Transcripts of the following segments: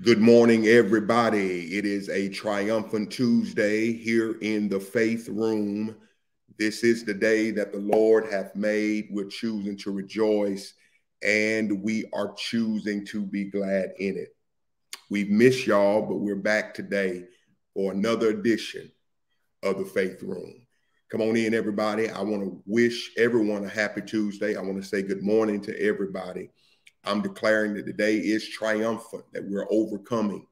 Good morning, everybody. It is a triumphant Tuesday here in the faith room. This is the day that the Lord hath made. We're choosing to rejoice and we are choosing to be glad in it. We've missed y'all, but we're back today for another edition of the faith room. Come on in, everybody. I want to wish everyone a happy Tuesday. I want to say good morning to everybody. I'm declaring that today is triumphant, that we're overcoming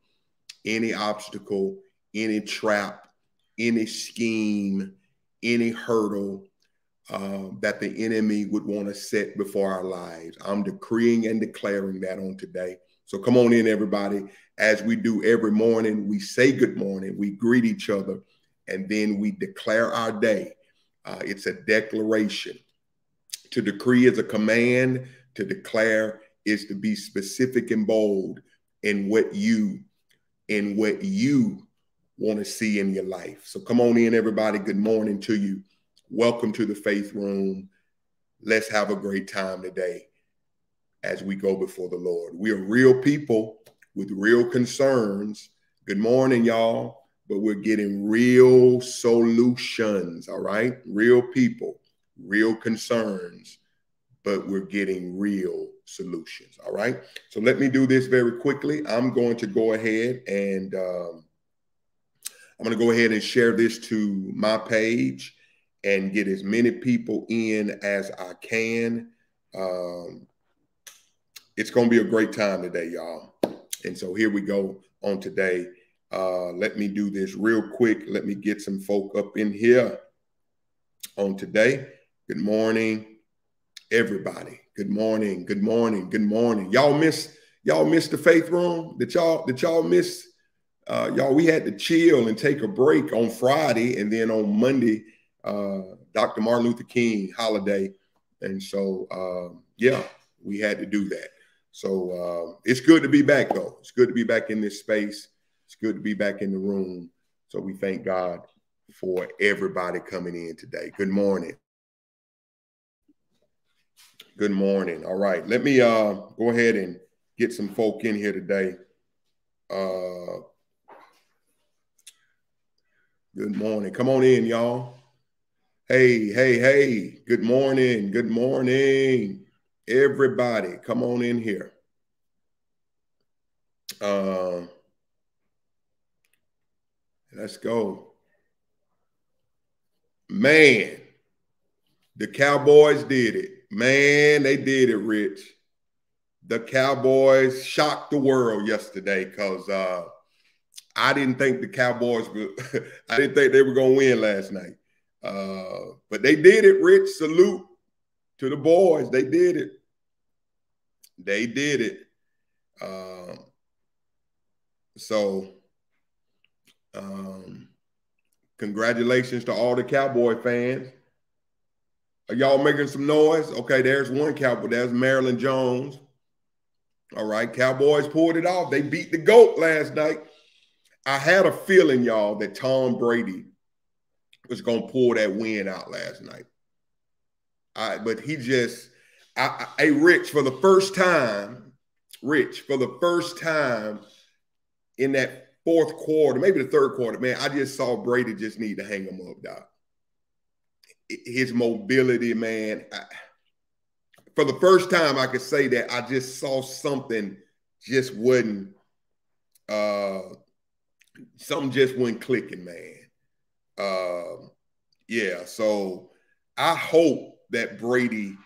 any obstacle, any trap, any scheme, any hurdle uh, that the enemy would want to set before our lives. I'm decreeing and declaring that on today. So come on in, everybody. As we do every morning, we say good morning, we greet each other, and then we declare our day. Uh, it's a declaration. To decree is a command, to declare is to be specific and bold in what you in what you want to see in your life. So come on in, everybody. Good morning to you. Welcome to the faith room. Let's have a great time today as we go before the Lord. We are real people with real concerns. Good morning, y'all. But we're getting real solutions, all right? Real people, real concerns, but we're getting real solutions. All right. So let me do this very quickly. I'm going to go ahead and um, I'm going to go ahead and share this to my page and get as many people in as I can. Um, it's going to be a great time today, y'all. And so here we go on today. Uh, let me do this real quick. Let me get some folk up in here on today. Good morning, everybody. Good morning. Good morning. Good morning. Y'all miss y'all miss the faith room? Did y'all did y'all miss uh, y'all? We had to chill and take a break on Friday, and then on Monday, uh, Dr. Martin Luther King holiday, and so uh, yeah, we had to do that. So uh, it's good to be back, though. It's good to be back in this space. It's good to be back in the room. So we thank God for everybody coming in today. Good morning. Good morning. All right. Let me uh, go ahead and get some folk in here today. Uh, good morning. Come on in, y'all. Hey, hey, hey. Good morning. Good morning. Everybody, come on in here. Uh, let's go. Man, the Cowboys did it. Man, they did it, Rich. The Cowboys shocked the world yesterday because uh, I didn't think the Cowboys would, I didn't think they were going to win last night. Uh, but they did it, Rich. Salute to the boys. They did it. They did it. Uh, so, um, congratulations to all the Cowboy fans. Are y'all making some noise? Okay, there's one cowboy. There's Marilyn Jones. All right, Cowboys pulled it off. They beat the GOAT last night. I had a feeling, y'all, that Tom Brady was going to pull that win out last night. I, but he just, I, I, hey, Rich, for the first time, Rich, for the first time in that fourth quarter, maybe the third quarter, man, I just saw Brady just need to hang him up, Doc his mobility, man. I, for the first time, I could say that I just saw something just wasn't, uh, something just wasn't clicking, man. Uh, yeah, so I hope that Brady,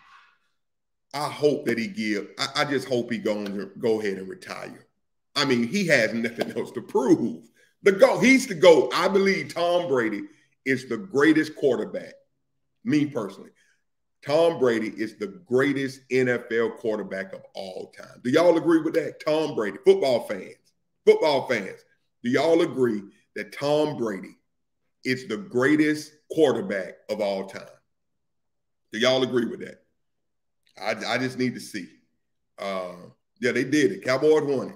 I hope that he give. I, I just hope he go go ahead and retire. I mean, he has nothing else to prove. The go, he's the go. I believe Tom Brady is the greatest quarterback me personally, Tom Brady is the greatest NFL quarterback of all time. Do y'all agree with that? Tom Brady, football fans, football fans, do y'all agree that Tom Brady is the greatest quarterback of all time? Do y'all agree with that? I, I just need to see. Uh, yeah, they did it. Cowboys won it.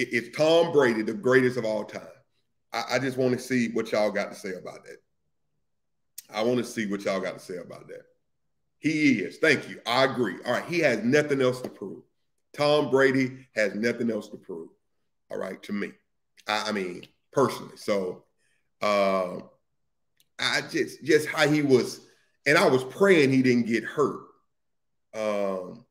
it. It's Tom Brady, the greatest of all time. I, I just want to see what y'all got to say about that. I want to see what y'all got to say about that. He is. Thank you. I agree. All right. He has nothing else to prove. Tom Brady has nothing else to prove. All right, to me, I, I mean personally. So, uh, I just just how he was, and I was praying he didn't get hurt. Um,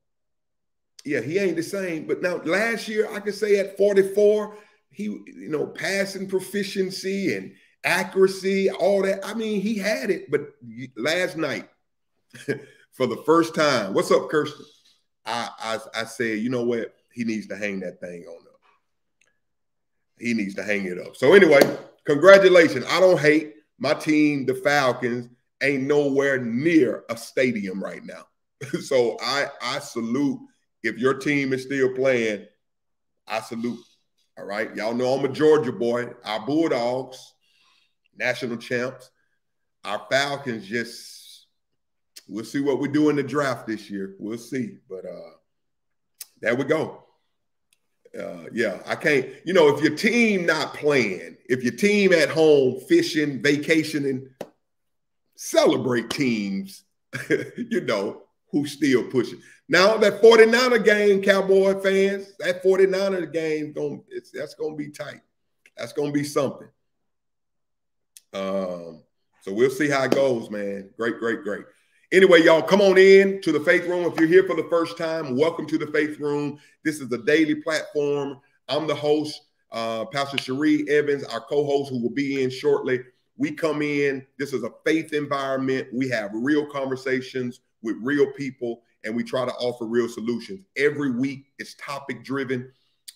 yeah, he ain't the same. But now last year, I could say at 44, he, you know, passing proficiency and accuracy, all that. I mean, he had it, but last night, for the first time, what's up, Kirsten? I, I I said, you know what? He needs to hang that thing on up. He needs to hang it up. So anyway, congratulations. I don't hate my team, the Falcons, ain't nowhere near a stadium right now. so I I salute if your team is still playing, I salute. All right. Y'all know I'm a Georgia boy. Our Bulldogs, national champs. Our Falcons just we'll see what we do in the draft this year. We'll see. But uh there we go. Uh, yeah, I can't. You know, if your team not playing, if your team at home fishing, vacationing, celebrate teams. you know who still pushing. Now that 49er game, Cowboy fans, that 49er game going that's gonna be tight. That's gonna be something. Um, so we'll see how it goes, man. Great, great, great. Anyway, y'all come on in to the Faith Room. If you're here for the first time, welcome to the Faith Room. This is the daily platform. I'm the host, uh, Pastor Cherie Evans, our co-host, who will be in shortly. We come in. This is a faith environment. We have real conversations with real people and we try to offer real solutions. Every week it's topic driven,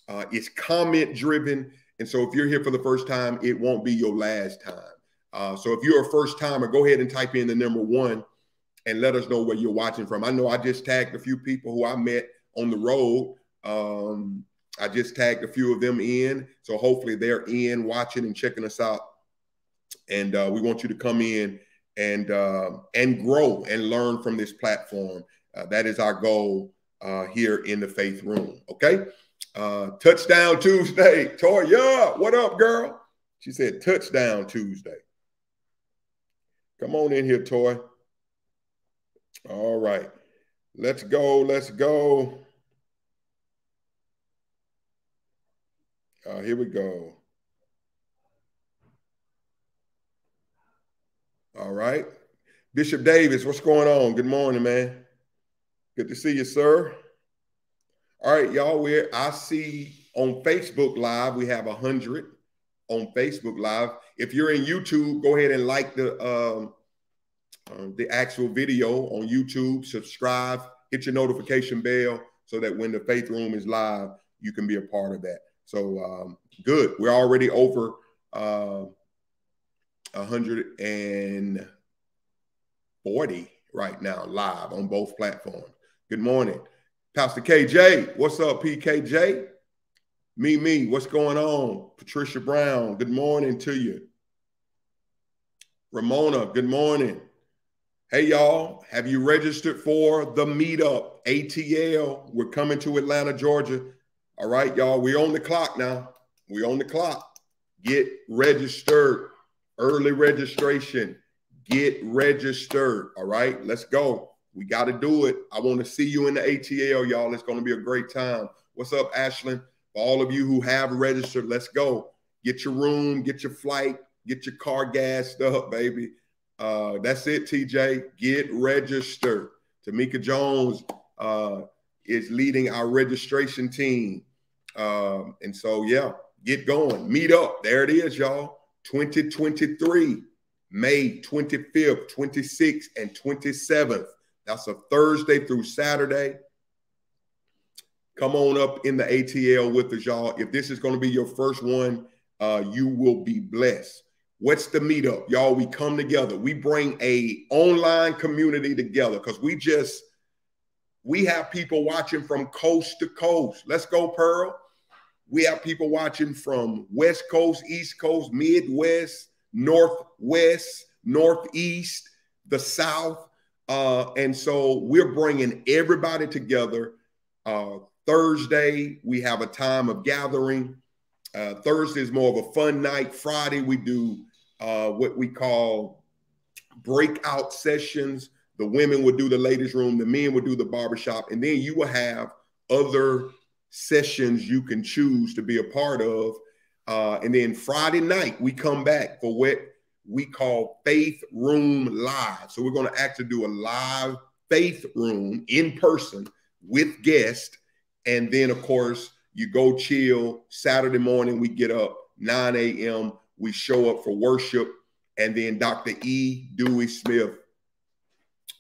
uh, it's comment driven. And so if you're here for the first time, it won't be your last time. Uh, so if you're a first timer, go ahead and type in the number one and let us know where you're watching from. I know I just tagged a few people who I met on the road. Um, I just tagged a few of them in. So hopefully they're in watching and checking us out. And uh, we want you to come in and uh, and grow and learn from this platform. Uh, that is our goal uh, here in the faith room. Okay. Uh, touchdown Tuesday. Toya, what up, girl? She said touchdown Tuesday. Come on in here, Toy. All right. Let's go. Let's go. Uh, here we go. All right. Bishop Davis, what's going on? Good morning, man. Good to see you, sir. All right, y'all. Where I see on Facebook Live, we have a hundred on Facebook Live. If you're in YouTube, go ahead and like the um, um, the actual video on YouTube. Subscribe, hit your notification bell so that when the Faith Room is live, you can be a part of that. So um, good. We're already over uh, 140 right now live on both platforms. Good morning. Pastor KJ, what's up, PKJ? Me, me, what's going on? Patricia Brown, good morning to you. Ramona, good morning. Hey, y'all, have you registered for the meetup, ATL? We're coming to Atlanta, Georgia. All right, y'all, we're on the clock now. We're on the clock. Get registered. Early registration. Get registered. All right, let's go. We got to do it. I want to see you in the ATL, y'all. It's going to be a great time. What's up, Ashlyn? All of you who have registered, let's go. Get your room, get your flight, get your car gassed up, baby. Uh, that's it, TJ. Get registered. Tamika Jones uh, is leading our registration team. Um, and so, yeah, get going. Meet up. There it is, y'all. 2023, May 25th, 26th, and 27th. That's a Thursday through Saturday. Come on up in the ATL with us, y'all. If this is going to be your first one, uh, you will be blessed. What's the meetup, y'all? We come together. We bring a online community together because we just we have people watching from coast to coast. Let's go, Pearl. We have people watching from West Coast, East Coast, Midwest, Northwest, Northeast, the South. Uh, and so we're bringing everybody together. Uh, Thursday, we have a time of gathering. Uh, Thursday is more of a fun night. Friday, we do uh, what we call breakout sessions. The women would do the ladies' room, the men would do the barbershop, and then you will have other sessions you can choose to be a part of. Uh, and then Friday night, we come back for what we call Faith Room Live. So we're going to actually do a live Faith Room in person with guests. And then, of course, you go chill. Saturday morning, we get up 9 a.m. We show up for worship. And then Dr. E. Dewey Smith,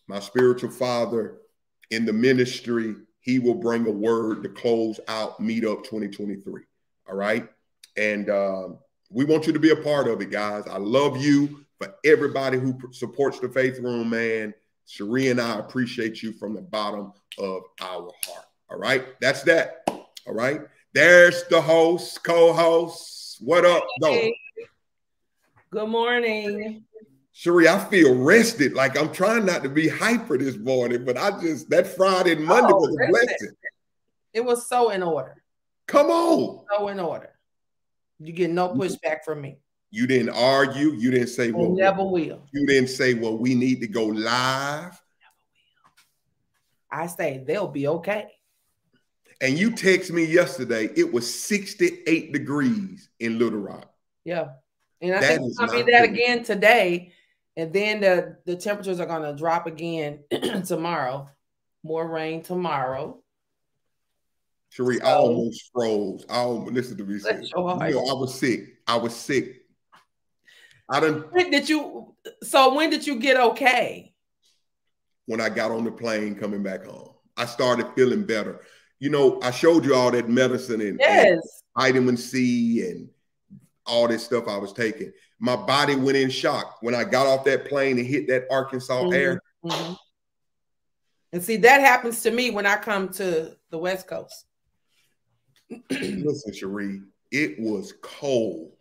my spiritual father in the ministry, he will bring a word to close out Meetup 2023. All right. And uh, we want you to be a part of it, guys. I love you for everybody who supports the Faith Room, man. Cherie and I appreciate you from the bottom of our heart. All right. That's that. All right. There's the host, co host. What up, though? Good morning. Cherie, I feel rested. Like I'm trying not to be hyper this morning, but I just that Friday and Monday oh, was a blessing. It was so in order. Come on. So in order. You get no pushback from me. You didn't argue. You didn't say, well, never will. You didn't say, well, we need to go live. Never will. I say they'll be okay. And you text me yesterday, it was 68 degrees in Little Rock. Yeah. And I that think it's gonna be that again today. And then the, the temperatures are gonna drop again tomorrow. More rain tomorrow. Cherie, so, I almost froze. I almost listen to me. You know, I was sick. I was sick. I didn't. When did you? So when did you get okay? When I got on the plane coming back home, I started feeling better. You know, I showed you all that medicine and, yes. and vitamin C and all this stuff I was taking. My body went in shock when I got off that plane and hit that Arkansas mm-hmm. air. Mm-hmm. And see, that happens to me when I come to the West Coast. Listen, Cherie, it was cold.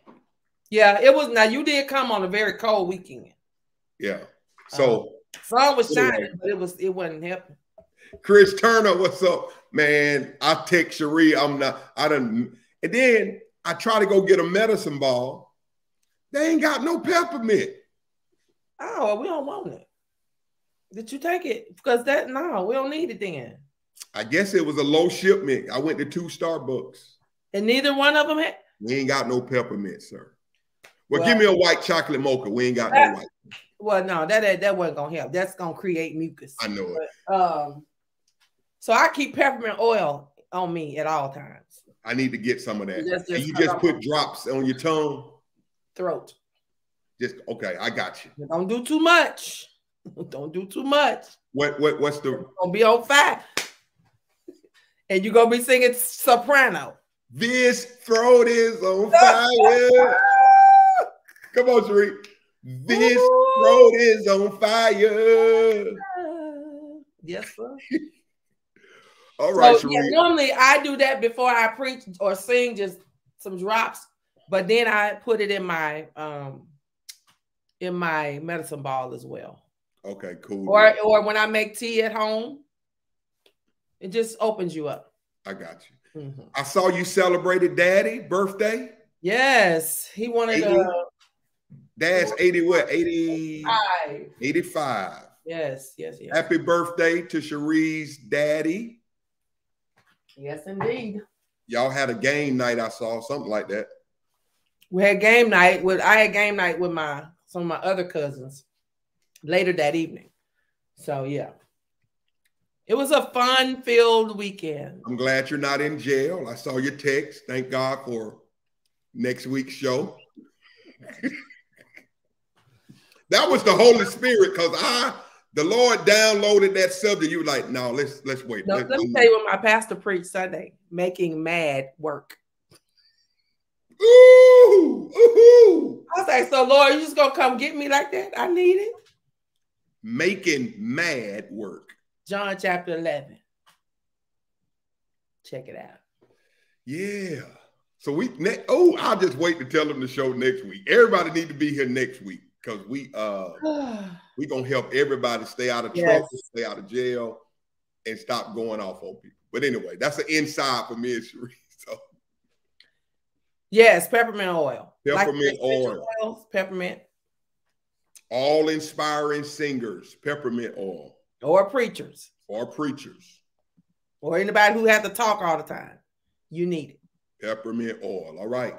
Yeah, it was. Now you did come on a very cold weekend. Yeah. So um, sun was shining, but it was it wasn't helping. Chris Turner, what's up, man? I text Cherie. I'm not. I don't. And then I try to go get a medicine ball. They ain't got no peppermint. Oh, we don't want it. Did you take it? Because that no, we don't need it then. I guess it was a low shipment. I went to two Starbucks. And neither one of them had. We ain't got no peppermint, sir. Well, well give me a white chocolate mocha. We ain't got that, no white. Well, no, that that wasn't gonna help. That's gonna create mucus. I know it. Um, so I keep peppermint oil on me at all times. I need to get some of that. Just, just you just put drops on your tongue, throat. Just okay, I got you. Don't do too much. Don't do too much. What what what's the? Gonna be on fire, and you're gonna be singing soprano. This throat is on fire. Come on, Cherie. This Ooh. throat is on fire. Yes, sir. All right. So, yeah, normally I do that before I preach or sing, just some drops, but then I put it in my um in my medicine ball as well. Okay, cool. Or or when I make tea at home, it just opens you up. I got you. Mm-hmm. I saw you celebrated daddy birthday. Yes, he wanted 80, uh Dad's 80 what? 85. 85. Yes, yes, yes. Happy birthday to Cherie's daddy. Yes, indeed. Y'all had a game night. I saw something like that. We had game night with. I had game night with my some of my other cousins later that evening. So yeah, it was a fun-filled weekend. I'm glad you're not in jail. I saw your text. Thank God for next week's show. that was the Holy Spirit because I the Lord downloaded that subject. You were like, no, let's let's wait. No, let's, let me tell you what my pastor preached Sunday: making mad work. Ooh, ooh. I was like, so Lord, you just gonna come get me like that? I need it. Making mad work. John chapter 11. Check it out. Yeah. So we ne- oh, I'll just wait to tell them the show next week. Everybody need to be here next week because we uh we gonna help everybody stay out of yes. trouble, stay out of jail, and stop going off on people. But anyway, that's the inside for me and Cherie. So yes, peppermint oil, peppermint like oil, oils, peppermint. All inspiring singers, peppermint oil, or preachers, or preachers, or anybody who has to talk all the time. You need it. Peppermint oil. All right.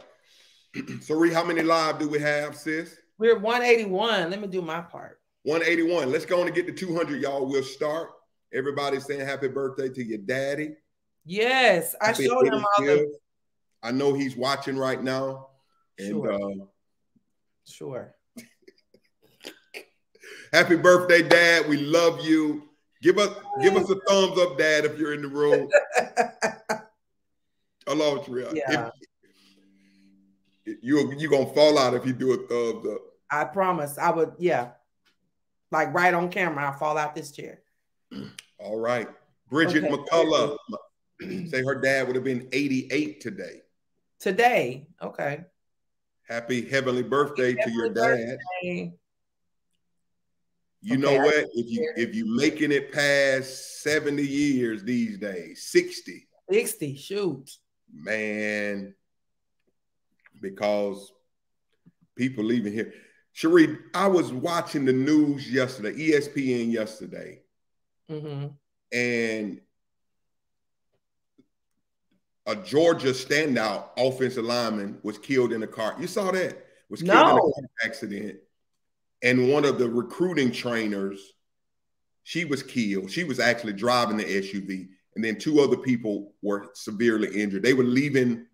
Sari, how many live do we have, sis? We're 181. Let me do my part. 181. Let's go on and get to 200, y'all. We'll start. Everybody saying happy birthday to your daddy. Yes, I happy showed him all the. I know he's watching right now. And sure. Uh, sure. happy birthday, Dad. We love you. Give us give us a thumbs up, Dad, if you're in the room. Hello, Tria. Yeah. If, you you gonna fall out if you do a thumbs up. I promise. I would. Yeah. Like right on camera, I fall out this chair. All right. Bridget okay. McCullough. Say her dad would have been 88 today. Today. Okay. Happy heavenly birthday Happy to your dad. Birthday. You okay, know what? If you if you making it past 70 years these days, 60. 60, shoot. Man, because people leaving here. Cherie, I was watching the news yesterday, ESPN yesterday, mm-hmm. and a Georgia standout offensive lineman was killed in a car. You saw that? Was killed no. in a car accident. And one of the recruiting trainers, she was killed. She was actually driving the SUV. And then two other people were severely injured. They were leaving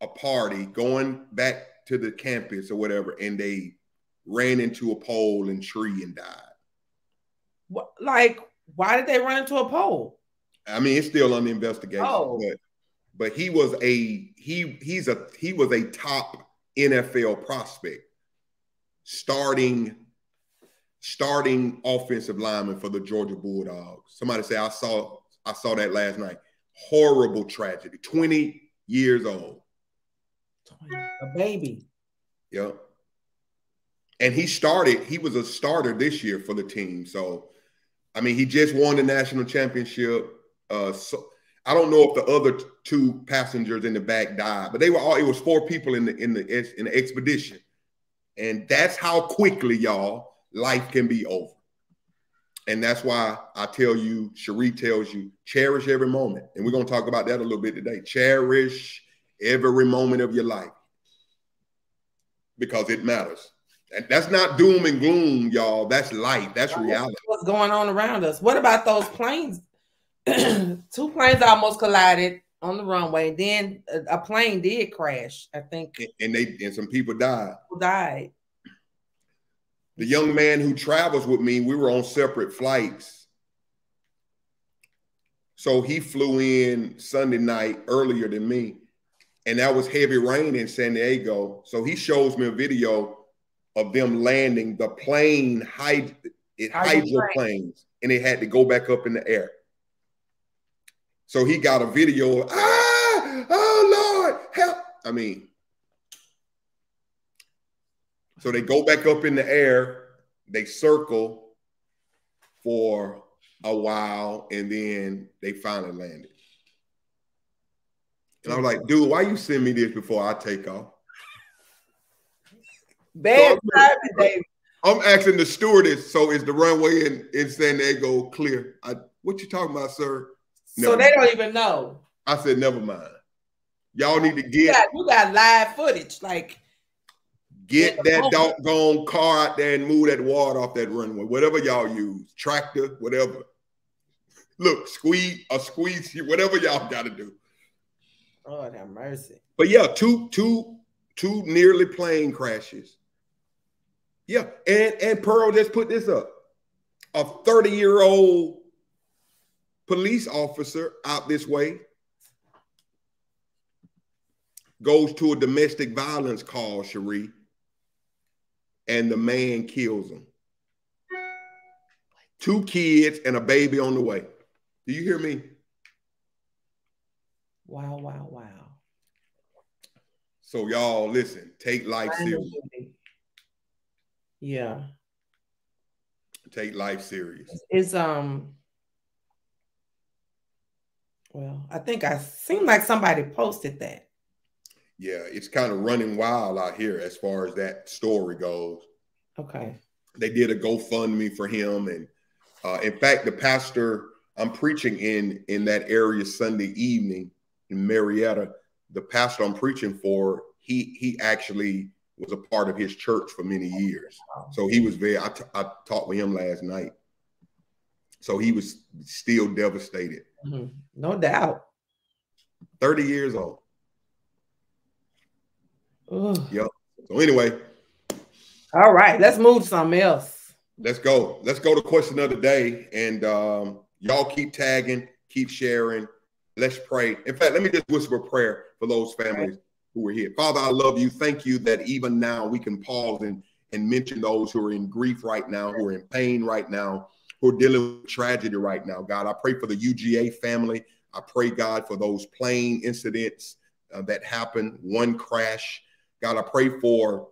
a party, going back to the campus or whatever, and they ran into a pole and tree and died. What, like, why did they run into a pole? I mean, it's still under investigation. Oh. But but he was a he he's a he was a top NFL prospect, starting starting offensive lineman for the Georgia Bulldogs. Somebody say I saw I saw that last night. Horrible tragedy. 20 years old. A baby. Yep. And he started, he was a starter this year for the team. So I mean, he just won the national championship. Uh so I don't know if the other two passengers in the back died, but they were all. It was four people in the in the in the expedition, and that's how quickly, y'all, life can be over. And that's why I tell you, Cherie tells you, cherish every moment. And we're gonna talk about that a little bit today. Cherish every moment of your life because it matters. That's not doom and gloom, y'all. That's life. That's reality. What's going on around us? What about those planes two planes almost collided on the runway. Then a, a, plane did crash. I think, and they and some people died. People died. The young man who travels with me, we were on separate flights. So he flew in Sunday night earlier than me, and that was heavy rain in San Diego. So he shows me a video of them landing the plane hyd- it hydroplanes, and it had to go back up in the air. So he got a video of, ah, oh Lord, help. I mean, so they go back up in the air, they circle for a while, and then they finally landed. And I'm like, dude, why you send me this before I take off? Bad so I'm, uh, I'm asking the stewardess, so is the runway in, in San Diego clear? I, what you talking about, sir? so they don't even know. I said, never mind. Y'all need to get. You got, you got live footage. Like, get that doggone car out there and move that water off that runway. Whatever y'all use, tractor, whatever. Look, squeeze a squeeze, whatever y'all got to do. Oh, have mercy. But yeah, two, two, two nearly plane crashes. Yeah, and and Pearl just put this up. A 30 year old police officer out this way goes to a domestic violence call, Cherie, and the man kills him. Two kids and a baby on the way. Do you hear me? Wow, wow, wow. So y'all listen, take life serious. Yeah. Take life serious. Is um well, I think I seem like somebody posted that. Yeah, it's kind of running wild out here as far as that story goes. Okay. They did a GoFundMe for him, and uh, in fact, the pastor I'm preaching in in that area Sunday evening, in Marietta, the pastor I'm preaching for, he he actually was a part of his church for many years. So he was very. I, t- I talked with him last night. So he was still devastated. Mm-hmm. No doubt. 30 years old. Ugh. Yep. So anyway, All right, let's move to something else. let's go. Let's go to question of the day. And um, y'all keep tagging, keep sharing. Let's pray. In fact, let me just whisper a prayer for those families who are here. Father, I love you. Thank you that even now we can pause and, and mention those who are in grief right now, who are in pain right now, who are dealing with tragedy right now. God, I pray for the UGA family. I pray, God, for those plane incidents uh, that happened, one crash. God, I pray for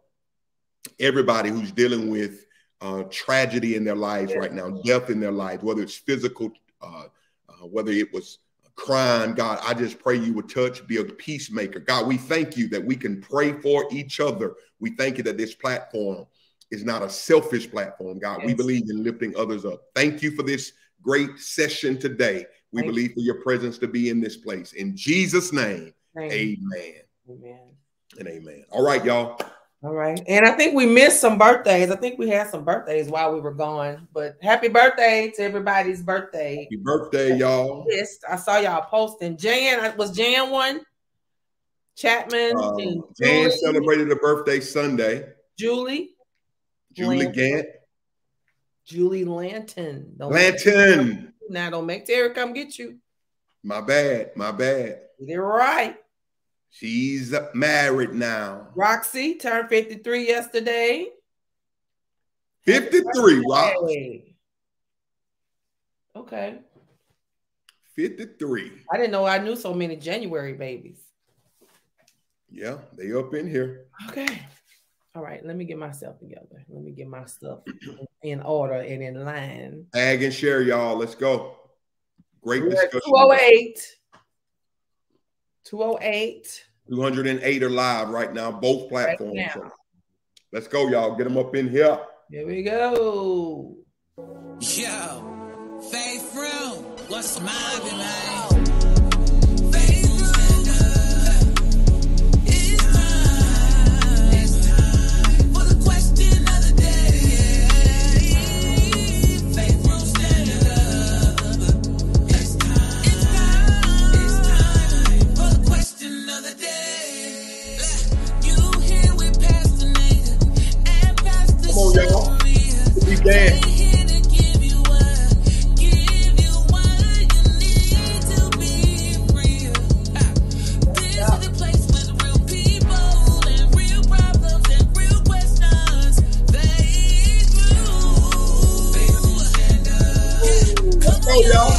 everybody who's dealing with uh, tragedy in their lives right now, death in their lives, whether it's physical, uh, uh, whether it was crime. God, I just pray you would touch, be a peacemaker. God, we thank you that we can pray for each other. We thank you that this platform is not a selfish platform. God, we believe in lifting others up. Thank you for this great session today. We Thank believe for your presence to be in this place. In Jesus' name, amen Amen. and amen. All right, y'all. All right. And I think we missed some birthdays. I think we had some birthdays while we were gone. But happy birthday to everybody's birthday. Happy birthday, y'all. List. I saw y'all posting. Jan It was Jan one. Chapman Um, Jan Julie. celebrated a birthday Sunday. Julie. Julie Lantern. Gant. Julie Lanton. Don't Lanton. Now don't make Terry come get you. My bad. My bad. You're right. She's married now. Roxy turned 53 yesterday. 53, Rock. Hey. Okay. 53. I didn't know I knew so many January babies. Yeah, they up in here. Okay. All right. Let me get myself together. Let me get my stuff in order and in line. Tag and share, y'all. Let's go. Great We're discussion. 208. 208. 208 are live right now, both platforms. now. Let's go, y'all. Get them up in here. Here we go. Yo, Faith Room, what's mobbing, man? What you need to be free. Ah, This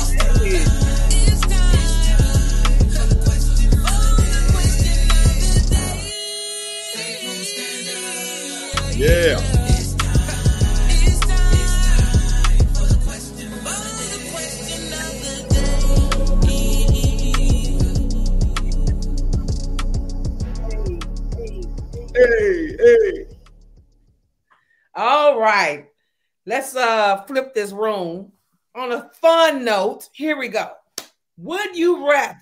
Let's uh flip this room on a fun note. Here we go. Would you rather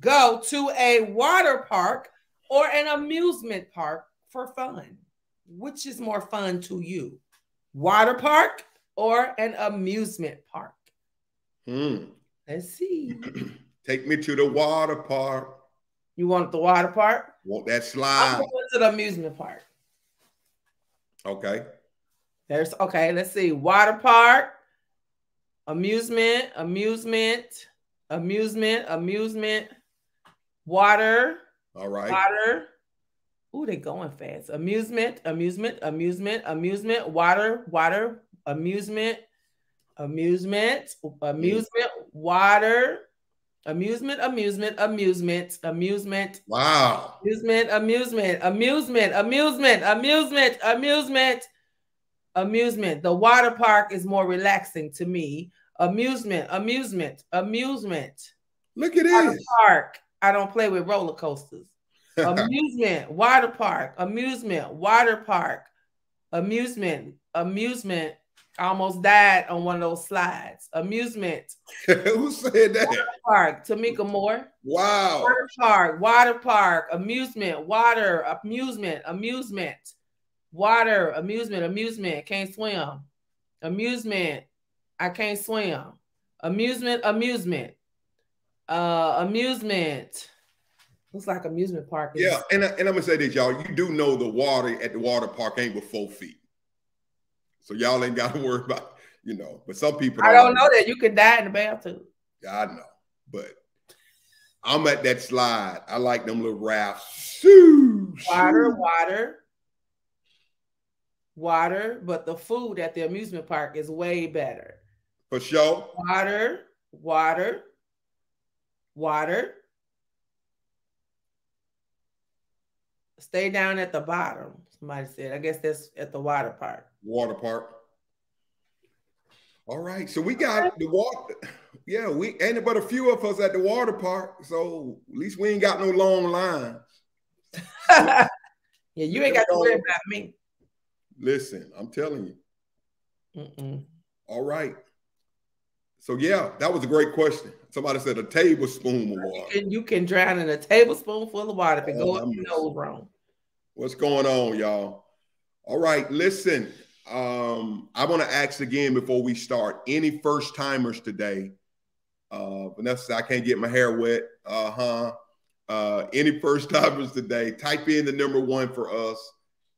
go to a water park or an amusement park for fun? Which is more fun to you? Water park or an amusement park? Hmm. Let's see. Take me to the water park. You want the water park? Want that slide? I'm going to the amusement park. Okay. There's okay, let's see. Water park, amusement, amusement, amusement, amusement, water, All right. water. Ooh, they going fast. Amusement, amusement, amusement, amusement, water, water, amusement, amusement, amusement, water, amusement, amusement, amusement, amusement, Wow. amusement, amusement, amusement, amusement, amusement, amusement, amusement. The water park is more relaxing to me. Amusement, amusement, amusement. Look at this. park. I don't play with roller coasters. Amusement, water park, amusement, water park, amusement, amusement, I almost died on one of those slides. Amusement Who said that? Water park, Tamika Moore. Wow. Water park, water park, amusement, water, amusement, amusement, water, amusement, amusement. Can't swim. Amusement. I can't swim. Amusement, amusement. Uh, amusement. Looks like amusement park. is- Yeah, and, I- and I'm gonna say this, y'all. You do know the water at the water park ain't with four feet, so y'all ain't got to worry about, you know. But some people, I don't know that you could die in the bathtub. I know, but I'm at that slide. I like them little rafts. Shoo, Water, shoo. water, water. But the food at the amusement park is way better. for sure. Water, water, water. Stay down at the bottom. Somebody said. I guess that's at the water park. Water park. All right, so we got the water. Yeah, we ain't but a few of us at the water park, so at least we ain't got no long lines. yeah, you ain't got to worry about me. Listen, I'm telling you. Mm-mm. All right. So yeah, that was a great question. Somebody said a tablespoon of You water. can, you can drown in a tablespoonful of water if it Oh, goes up I'm your just- nose wrong. What's going on, y'all? All right, listen. Um, I want to ask again before we start. Any first timers today? Uh, Vanessa, I can't get my hair wet. Uh huh. Uh, any first timers today? Type in the number one for us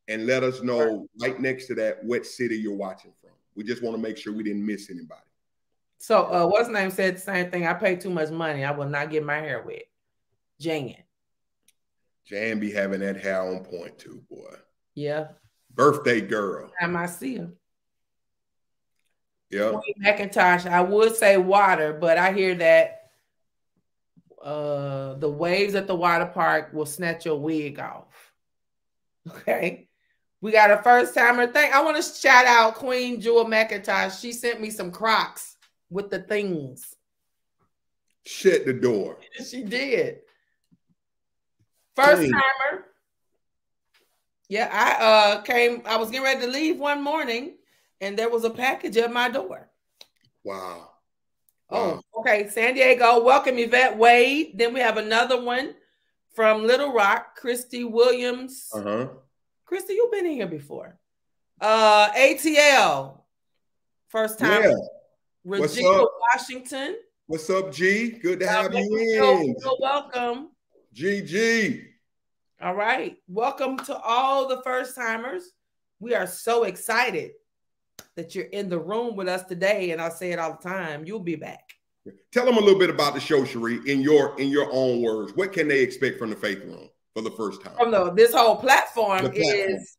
and let us know right next to that what city you're watching from. We just want to make sure we didn't miss anybody. So, uh, what's name said the same thing. I pay too much money. I will not get my hair wet. Jan. Jan be having that hair on point too, boy. Yeah. Birthday girl. Time I see him. Yeah. Queen McIntosh. I would say water, but I hear that uh the waves at the water park will snatch your wig off. Okay. We got a first timer thing. I want to shout out Queen Jewel McIntosh. She sent me some Crocs with the things. Shut the door. She did. First timer. Yeah, I uh came, I was getting ready to leave one morning and there was a package at my door. Wow. Oh, okay. San Diego, welcome Yvette Wade. Then we have another one from Little Rock, Christy Williams. Uh-huh. Christy, you've been in here before. Uh ATL, first time. Yeah. What's Regina up? Washington. What's up, G? Good to have you in. you're welcome. GG. All right. Welcome to all the first timers. We are so excited that you're in the room with us today. And I say it all the time. You'll be back. Tell them a little bit about the show, Cherie, in your in your own words. What can they expect from the Faith Room for the first time? From the this whole platform, platform. is,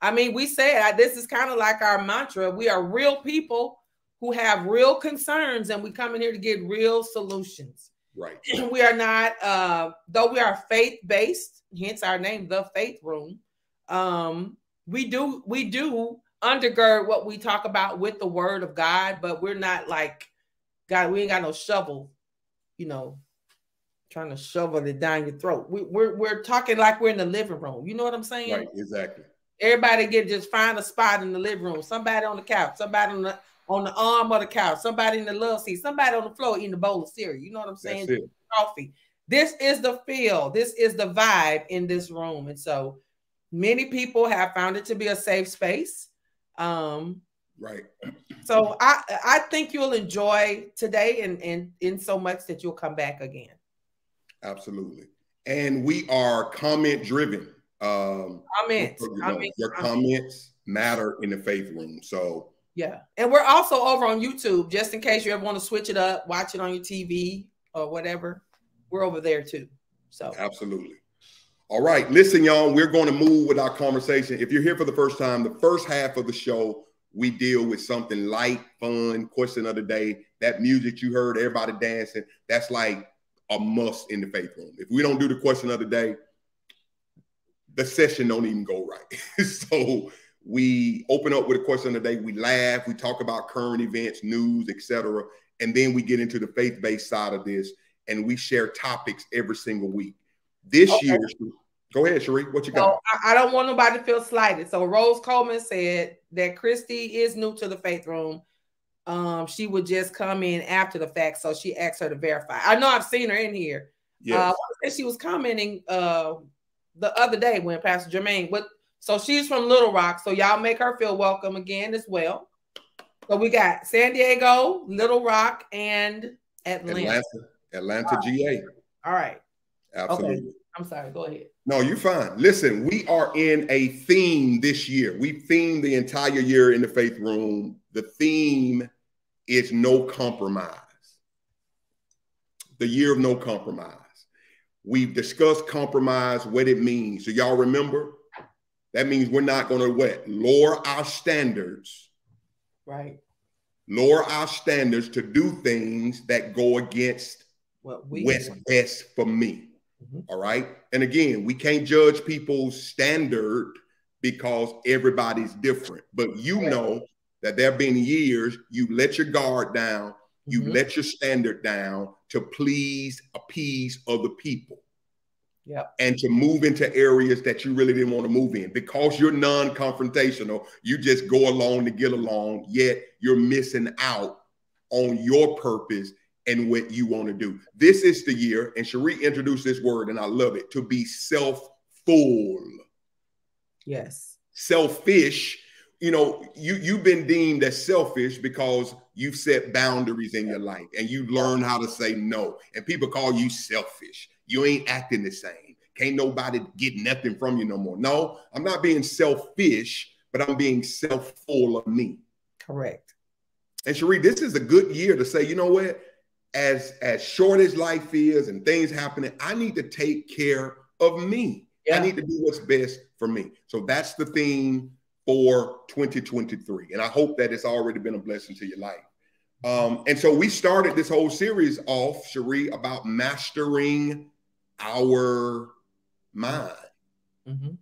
I mean, we say this is kind of like our mantra. We are real people who have real concerns, and we come in here to get real solutions. Right. we are not uh though we are faith-based hence our name the faith room um we do we do undergird what we talk about with the word of god but we're not like god we ain't got no shovel you know trying to shovel it down your throat we, we're we're talking like we're in the living room you know what i'm saying Right. Exactly. Everybody get just find a spot in the living room. Somebody on the couch. Somebody on the on the arm of the couch. Somebody in the love seat. Somebody on the floor eating a bowl of cereal. You know what I'm saying? That's it. Coffee. This is the feel. This is the vibe in this room, and so many people have found it to be a safe space. Um, Right. so I I think you'll enjoy today, and and in so much that you'll come back again. Absolutely. And we are comment driven. Um Comments. you know, comments, your comments. comments matter in the faith room. So Yeah. And we're also over on YouTube, just in case you ever want to switch it up, watch it on your TV or whatever. We're over there too. So Absolutely. All right. Listen, y'all, we're going to move with our conversation. If you're here for the first time, the first half of the show, we deal with something light, fun, question of the day. That music you heard, everybody dancing, that's like a must in the faith room. If we don't do the question of the day, the session don't even go right. so we open up with a question of the day. We laugh, we talk about current events, news, etc. And then we get into the faith-based side of this and we share topics every single week. This Okay. year, Go ahead, Cherie. What you got? Oh, I, I don't want nobody to feel slighted. So Rose Coleman said that Christy is new to the faith room. Um, she would just come in after the fact, so she asked her to verify. I know I've seen her in here. yes. Uh, I she was commenting uh the other day when Pastor Jermaine. But so she's from Little Rock, so y'all make her feel welcome again as well. So we got San Diego, Little Rock, and Atlanta. Atlanta, Atlanta, GA. All right, Absolutely. I'm sorry. Go ahead. No, you're fine. Listen, we are in a theme this year. We themed the entire year in the faith room. The theme is no compromise. The year of no compromise. We've discussed compromise, what it means. So y'all remember? That means we're not going to what? Lower our standards, Right. lower our standards to do things that go against What we what's best for me. Mhm. All right. And again, we can't judge people's standard because everybody's different. But you Right. know that there have been years you let your guard down, you Mhm. let your standard down to please, appease other people. Yeah. And to move into areas that you really didn't want to move in because you're non confrontational, you just go along to get along, yet you're missing out on your purpose and what you want to do. This is the year, and Cherie introduced this word, and I love it to be self full. Yes. Selfish, you know, you, you've been deemed as selfish because you've set boundaries in your life and you learn how to say no. And people call you selfish. You ain't acting the same. Can't nobody get nothing from you no more. No, I'm not being selfish, but I'm being self full of me. Correct. And Cherie, this is a good year to say, you know what? As as short as life is and things happening, I need to take care of me. Yeah. I need to do what's best for me. So that's the theme for 2023. And I hope that it's already been a blessing to your life. Um, and so we started this whole series off, Cherie, about mastering our mind. Mhm.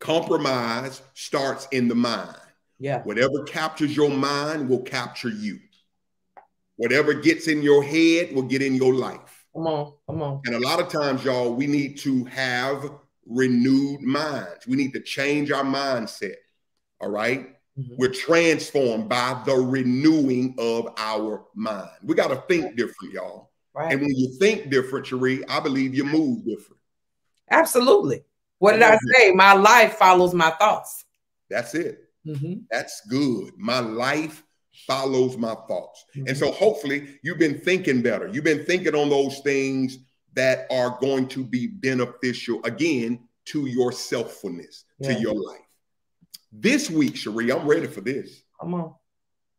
Compromise starts in the mind. Yeah. Whatever captures your mind will capture you. Whatever gets in your head will get in your life. Come on. Come on. And a lot of times, y'all, we need to have renewed minds. We need to change our mindset. All right? Mhm. We're transformed by the renewing of our mind. We got to think different, y'all. Right. And when you think different, Cherie, I believe you move different. Absolutely. What did I say? My life follows my thoughts. That's it. Mhm. That's good. My life follows my thoughts. Mhm. And so hopefully you've been thinking better. You've been thinking on those things that are going to be beneficial again to your selffulness, to your life. This week, Cherie, I'm ready for this. Come on.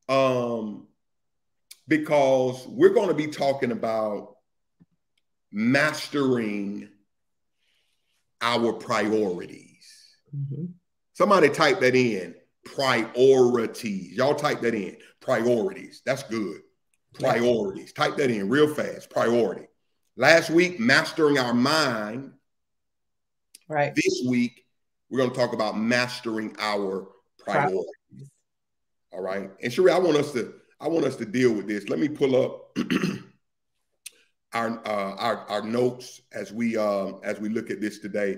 Um, because we're going to be talking about mastering our priorities. Mhm. Somebody type that in. Priorities. Y'all type that in. Priorities. That's good. Priorities. Type that in real fast. Priority. Last week, mastering our mind. Right. This week, we're going to talk about mastering our priorities. All right. And Sheree, I want us to I want us to deal with this. Let me pull up our uh, our our notes as we um as we look at this today.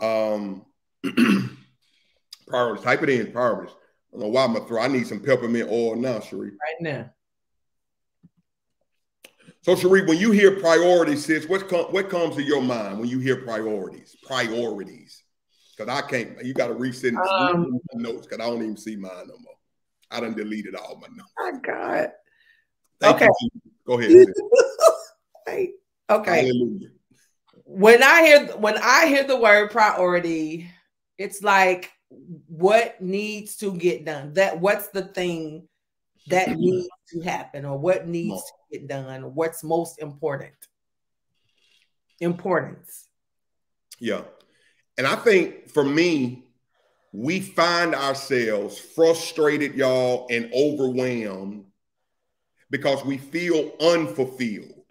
Um priorities. Type it in, priorities. I don't know why I'm gonna throw. I need some peppermint oil now, Sheree. Right now. So, Sheree, when you hear priorities, sis, what com- what comes to your mind when you hear priorities? Priorities. Because I can't. You got to resend Um, my notes because I don't even see mine no more. I done deleted all my notes. My God. Thank Okay. you. Go ahead. sis. Okay. Hallelujah. When I hear when I hear the word priority, it's like what needs to get done. That what's the thing that mm-hmm. needs to happen or what needs to get done? What's most important? Importance. Yeah. And I think for me, we find ourselves frustrated, y'all, and overwhelmed because we feel unfulfilled.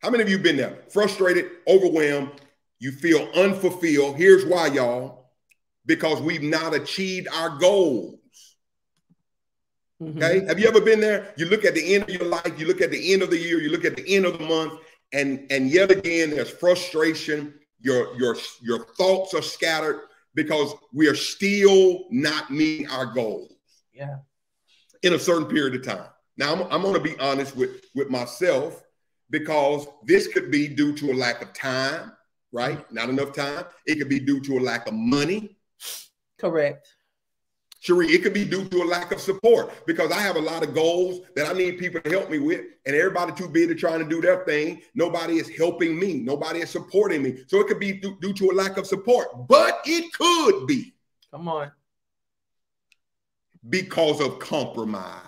How many of you been there? Frustrated, overwhelmed, you feel unfulfilled. Here's why, y'all. Because we've not achieved our goals. Mhm. Okay. Have you ever been there? You look at the end of your life, you look at the end of the year, you look at the end of the month, and and yet again, there's frustration, Your your your thoughts are scattered because we are still not meeting our goals Yeah. in a certain period of time. Now, I'm, I'm going to be honest with, with myself because this could be due to a lack of time, right? Not enough time. It could be due to a lack of money. Correct. Cherie, it could be due to a lack of support because I have a lot of goals that I need people to help me with, and everybody too busy trying to do their thing. Nobody is helping me. Nobody is supporting me. So it could be due, due to a lack of support, but it could be Come on. because of compromise.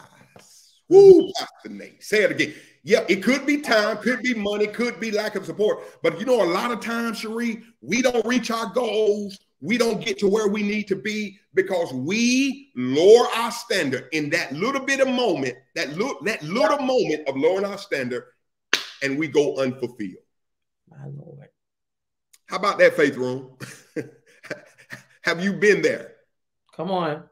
Woo, Pastor Nate. Say it again. Yeah, it could be time, could be money, could be lack of support. But you know, a lot of times, Cherie, we don't reach our goals. We don't get to where we need to be because we lower our standard in that little bit of moment, that little, that little moment of lowering our standard, and we go unfulfilled. My Lord. How about that, Faith Room? Have you been there? Come on.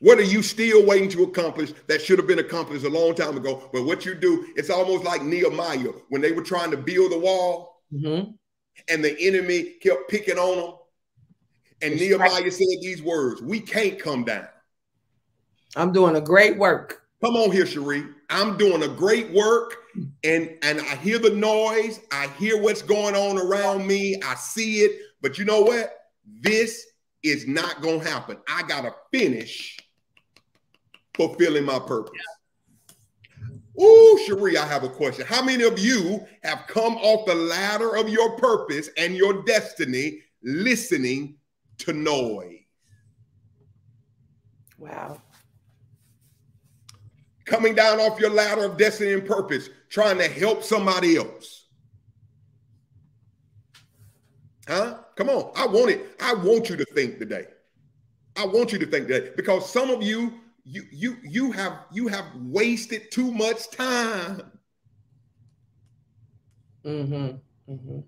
What are you still waiting to accomplish that should have been accomplished a long time ago? But what you do, it's almost like Nehemiah when they were trying to build the wall hmm and the enemy kept picking on them. And It's Nehemiah said these words We can't come down. I'm doing a great work. Come on here, Cherie. I'm doing a great work and, and I hear the noise. I hear what's going on around me. I see it. But you know what? This is not going to happen. I got to finish fulfilling my purpose. Ooh, Cherie, I have a question. How many of you have come off the ladder of your purpose and your destiny listening to noise? Wow. Coming down off your ladder of destiny and purpose, trying to help somebody else. Huh? Come on. I want it. I want you to think today. I want you to think today because some of you you you you have you have wasted too much time Mm-hmm. Mm-hmm.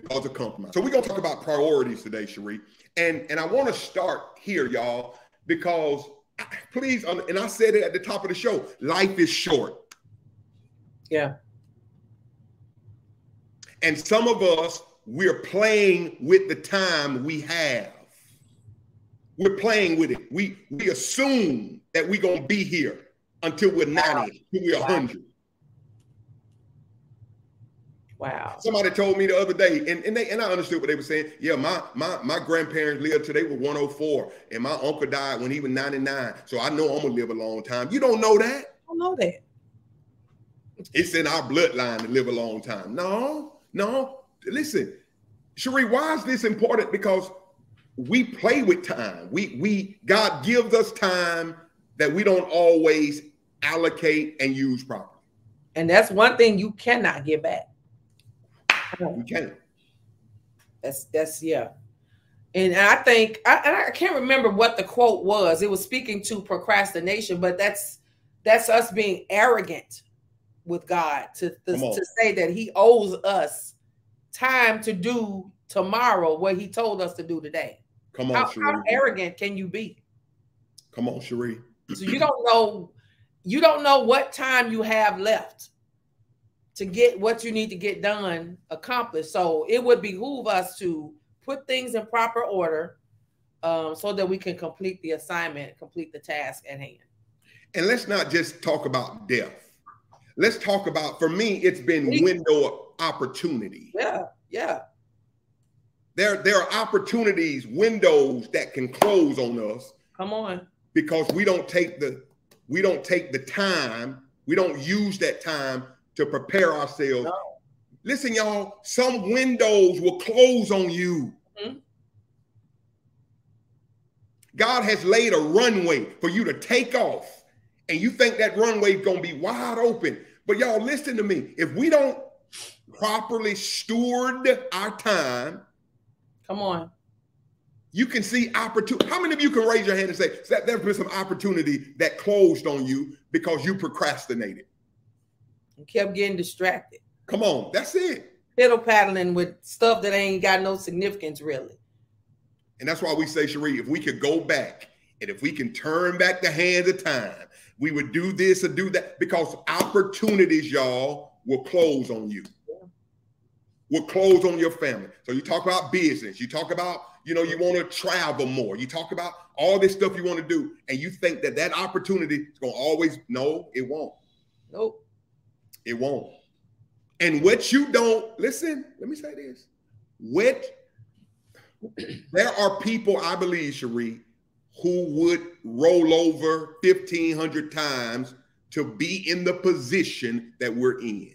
Because of compromise. So we're gonna talk about priorities today, Cherie. And and I want to start here, y'all, because please, and I said it at the top of the show, life is short. Yeah. And some of us, we're playing with the time we have. We're playing with it. We we assume that we're gonna be here until we're 90, until we're 100. Wow. Somebody told me the other day, and, and they and I understood what they were saying. Yeah, my my my grandparents lived till they were 104, and my uncle died when he was 99. So I know I'm gonna live a long time. You don't know that. I don't know that. It's in our bloodline to live a long time. No, no. Listen, Cherie, why is this important? Because we play with time. We we God gives us time that we don't always allocate and use properly. And that's one thing you cannot get back. We can't. That's that's yeah. And I think I, I can't remember what the quote was. It was speaking to procrastination, but that's that's us being arrogant with God to to, to say that He owes us time to do tomorrow what He told us to do today. Come on, Cherie. how arrogant can you be? Come on, Cherie. So you don't know you don't know what time you have left to get what you need to get done accomplished. So it would behoove us to put things in proper order um, so that we can complete the assignment, complete the task at hand. And let's not just talk about death. Let's talk about, for me, it's been window of opportunity. Yeah, yeah, There, there are opportunities, windows that can close on us come on. because we don't take the we don't take the time, we don't use that time to prepare ourselves. No. Listen, y'all, some windows will close on you. Mhm. God has laid a runway for you to take off, and you think that runway is going to be wide open. But y'all, listen to me. If we don't properly steward our time, Come on. you can see opportunity. How many of you can raise your hand and say that there's been some opportunity that closed on you because you procrastinated? And kept getting distracted. Come on, that's it. Fiddle paddling with stuff that ain't got no significance really. And that's why we say, Cherie, if we could go back and if we can turn back the hands of time, we would do this or do that because opportunities, y'all, will close on you. will close on your family. So you talk about business, you talk about, you know, you want to travel more, you talk about all this stuff you want to do, and you think that that opportunity is going to always, no, it won't. Nope. It won't. And what you don't, listen, let me say this. What there are people, I believe, Cherie, who would roll over 1,500 times to be in the position that we're in.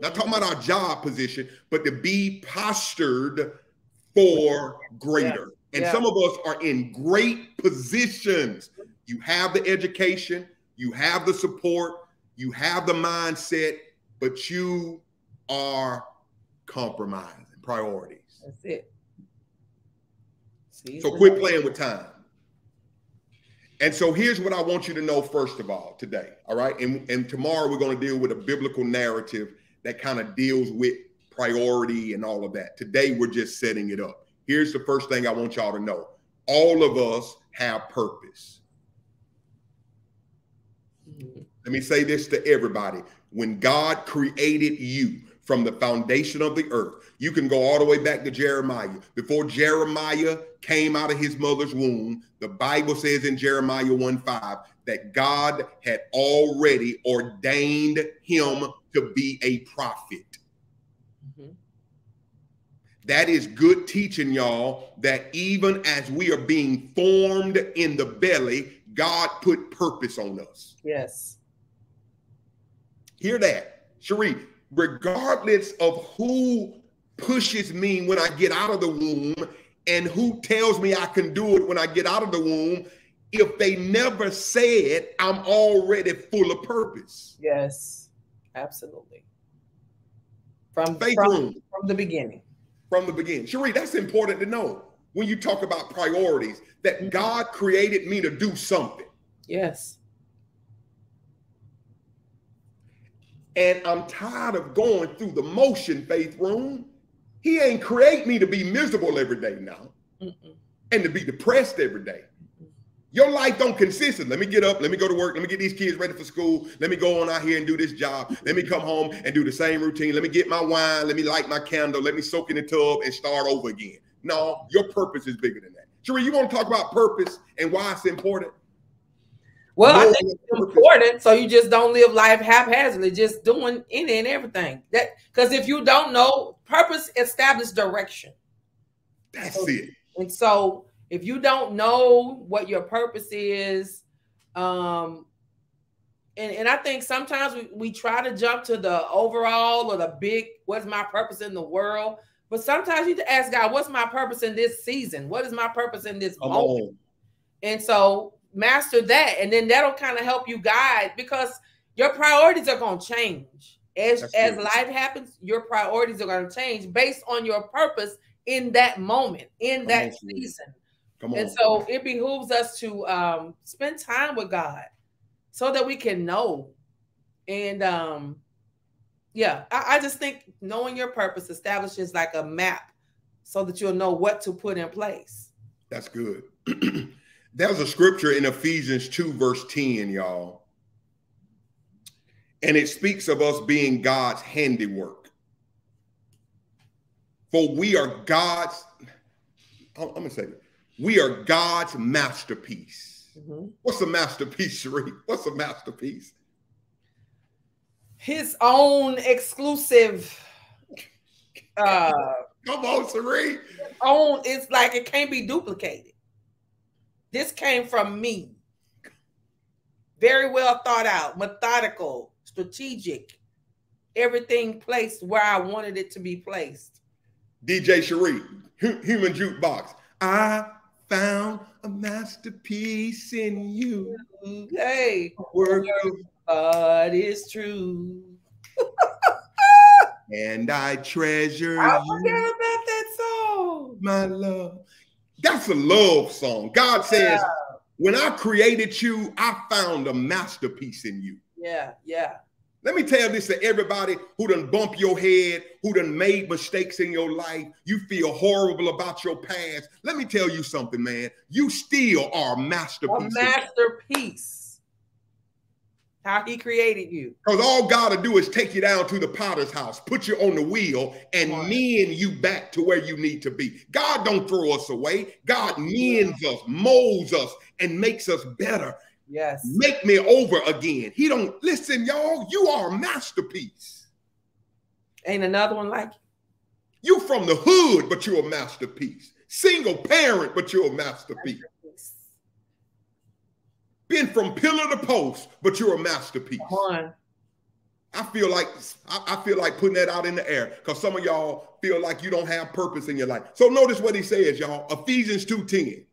Not talking about our job position, but to be postured for greater. And Yeah. some of us are in great positions. You have the education, you have the support, you have the mindset, but you are compromising priorities. That's it. See, So quit playing with time. And so here's what I want you to know first of all today. All right. And, and tomorrow we're going to deal with a biblical narrative that kind of deals with priority and all of that. Today we're just setting it up. Here's the first thing I want y'all to know all of us have purpose. Let me say this to everybody. When God created you from the foundation of the earth, you can go all the way back to Jeremiah. Before Jeremiah came out of his mother's womb, the Bible says in Jeremiah 1 5 that God had already ordained him to be a prophet. Mhm. That is good teaching, y'all, that even as we are being formed in the belly, God put purpose on us. Yes. Hear that, Cherie. Regardless of who pushes me when I get out of the womb and who tells me I can do it when I get out of the womb, if they never said I'm already full of purpose. Yes. Absolutely. From, Faith from, room from the beginning. from the beginning. Cherie, that's important to know when you talk about priorities that God created me to do something. Yes. And I'm tired of going through the motion, faith room. He ain't create me to be miserable every day now. Mm-mm. and to be depressed every day. Your life don't consist of let me get up, let me go to work, let me get these kids ready for school, let me go on out here and do this job, let me come home and do the same routine, let me get my wine, let me light my candle, let me soak in the tub and start over again. No, your purpose is bigger than that. Sheree, you want to talk about purpose and why it's important? Well, I think it's important so you just don't live life haphazardly, just doing any and everything. That because if you don't know, purpose establishes direction. That's it. And so if you don't know what your purpose is, um, and, and I think sometimes we, we try to jump to the overall or the big, what's my purpose in the world? But sometimes you ask God, what's my purpose in this season? What is my purpose in this Come moment? on. And so master that, and then that'll kind of help you guide because your priorities are going to change as That's as life happens. Your priorities are going to change based on your purpose in that moment, in Come that on, season. Come on. And so it behooves us to um, spend time with God so that we can know. And um, yeah, I, I just think knowing your purpose establishes like a map so that you'll know what to put in place. That's good. There's a scripture in Ephesians 2, verse 10, y'all. And it speaks of us being God's handiwork. For we are God's, I'm going to say it. We are God's masterpiece. Mhm. What's a masterpiece, Sheree? What's a masterpiece? His own exclusive uh Come on, Sheree. own it's like it can't be duplicated. This came from me. Very well thought out, methodical, strategic. Everything placed where I wanted it to be placed. DJ Sheree, hu- human jukebox. I found a masterpiece in you. Hey, Work but it's true. and I treasure I you. forgot about that song. my love. That's a love song. God says, when I created you, I found a masterpiece in you. Yeah, yeah. Let me tell this to everybody who done bump your head, who done made mistakes in your life. You feel horrible about your past. Let me tell you something, man. You still are a masterpiece. A masterpiece. How he created you. Because all God to do is take you down to the potter's house, put you on the wheel, and Right. mend you back to where you need to be. God don't throw us away. God mends us, molds us, and makes us better. Yes. Make me over again. He don't listen, y'all. You are a masterpiece. Ain't another one like You from the hood, but you're a masterpiece. Single parent, but you're a masterpiece. Been from pillar to post, but you're a masterpiece. Come on. I feel like I, I feel like putting that out in the air because some of y'all feel like you don't have purpose in your life. So notice what he says, y'all. Ephesians 2:10.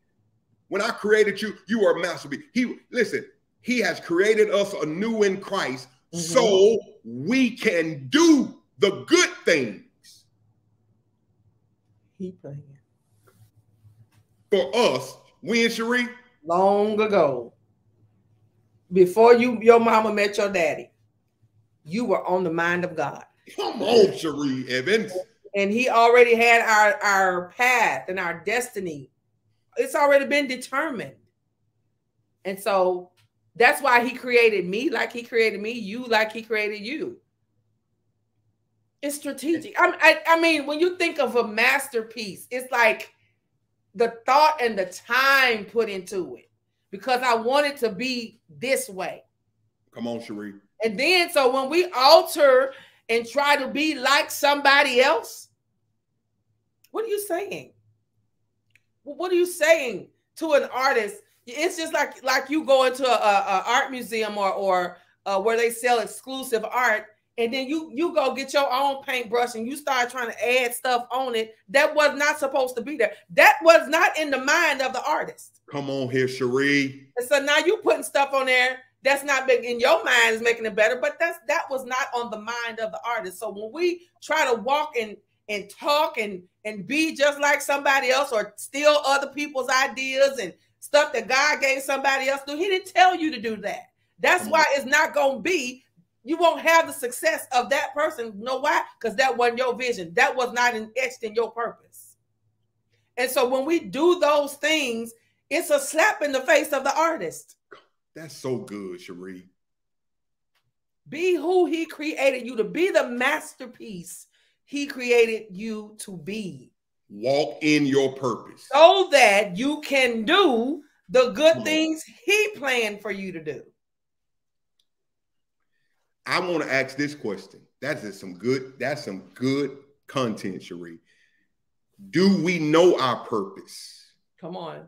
When I created you, you are a masterpiece. He listen, he has created us anew in Christ Mhm. so we can do the good things He playing for us. We When Cherie, long ago. Before you your mama met your daddy, you were on the mind of God. come on, Cherie Evans. And he already had our our path and our destiny. It's already been determined. And so that's why he created me like he created me, you like he created you. It's strategic. I, I, I mean, when you think of a masterpiece, it's like the thought and the time put into it because I want it to be this way. Come on, Cherie. And then, so when we alter and try to be like somebody else, what are you saying? What are you saying to an artist? It's just like like you go into a, a- a art museum or or uh, where they sell exclusive art, and then you you go get your own paintbrush and you start trying to add stuff on it that was not supposed to be there. That was not in the mind of the artist. Come on here, Cherie. And so now you putting stuff on there that's not been in your mind is making it better, but that's that was not on the mind of the artist. So when we try to walk and and talk and and be just like somebody else or steal other people's ideas and stuff that God gave somebody else to do, he didn't tell you to do that. That's Come why it's not gonna be. You won't have the success of that person. You know why? Because that wasn't your vision. That was not in, etched in your purpose. And so when we do those things, it's a slap in the face of the artist. That's so good, Cherie. Be who he created you to be, the masterpiece he created you to be, Walk in your purpose. so that you can do the good Come on. things he planned for you to do. I want to ask this question. That's some good, that's some good content, Cherie. Do we know our purpose? Come on.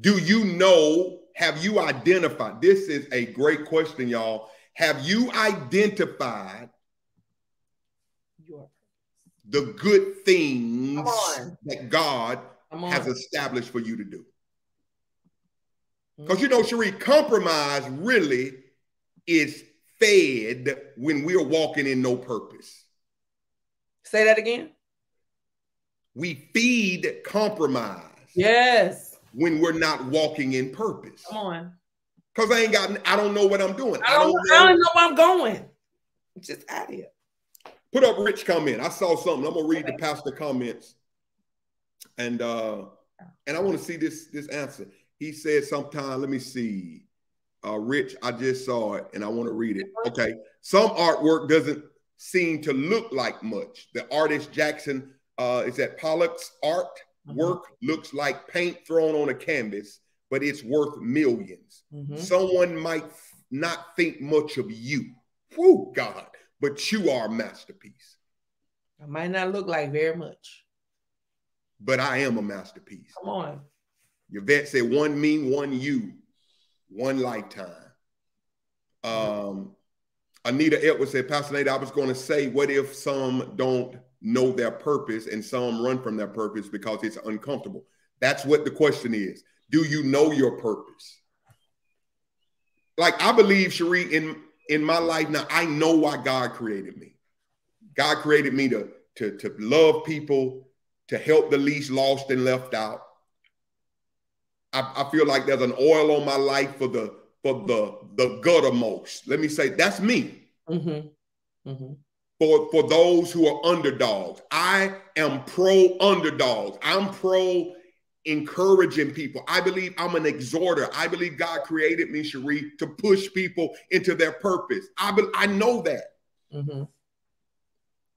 Do you know? Have you identified? This is a great question, y'all. Have you identified Your the good things that God has established for you to do? Hmm? Because you know, Cherie, compromise really is fed when we're walking in no purpose. Say that again. We feed compromise Yes. When we're not walking in purpose. Come on. Because I ain't got, I don't know what I'm doing. I don't, I don't know where I'm going. Just out here. Put up Rich comment. I saw something. I'm gonna read the pastor comments, and uh, and I want to see this this answer. He said sometime. Let me see. Uh, Rich, I just saw it, and I want to read it. Okay. Some artwork doesn't seem to look like much. The artist Jackson uh, is at Pollock's art work looks like paint thrown on a canvas, but it's worth 1000000s Mhm. Someone might not think much of you. Whew, God, but you are a masterpiece. I might not look like very much. But I am a masterpiece. Come on. Yvette said one me, one you, one lifetime. Um, Anita Edwards said, Pastor Nate, I was going to say, what if some don't know their purpose and some run from their purpose because it's uncomfortable? That's what the question is. Do you know your purpose? Like I believe, Cherie, in in my life now, I know why God created me. God created me to to to love people, to help the least lost and left out. I, I feel like there's an oil on my life for the for the the guttermost. Let me say that's me. Mm-hmm. Mm-hmm. For for those who are underdogs. I am pro underdogs. I'm pro encouraging people. I believe I'm an exhorter. I believe God created me, Cherie, to push people into their purpose. I be, I know that. Mhm.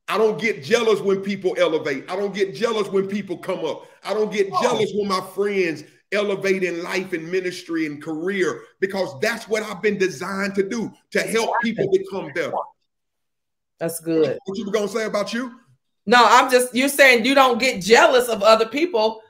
I don't get jealous when people elevate. I don't get jealous when people come up. I don't get Oh. jealous when my friends elevate in life and ministry and career because that's what I've been designed to do to help people become better. That's good. What you were gonna say about you? No, I'm just you're saying you don't get jealous of other people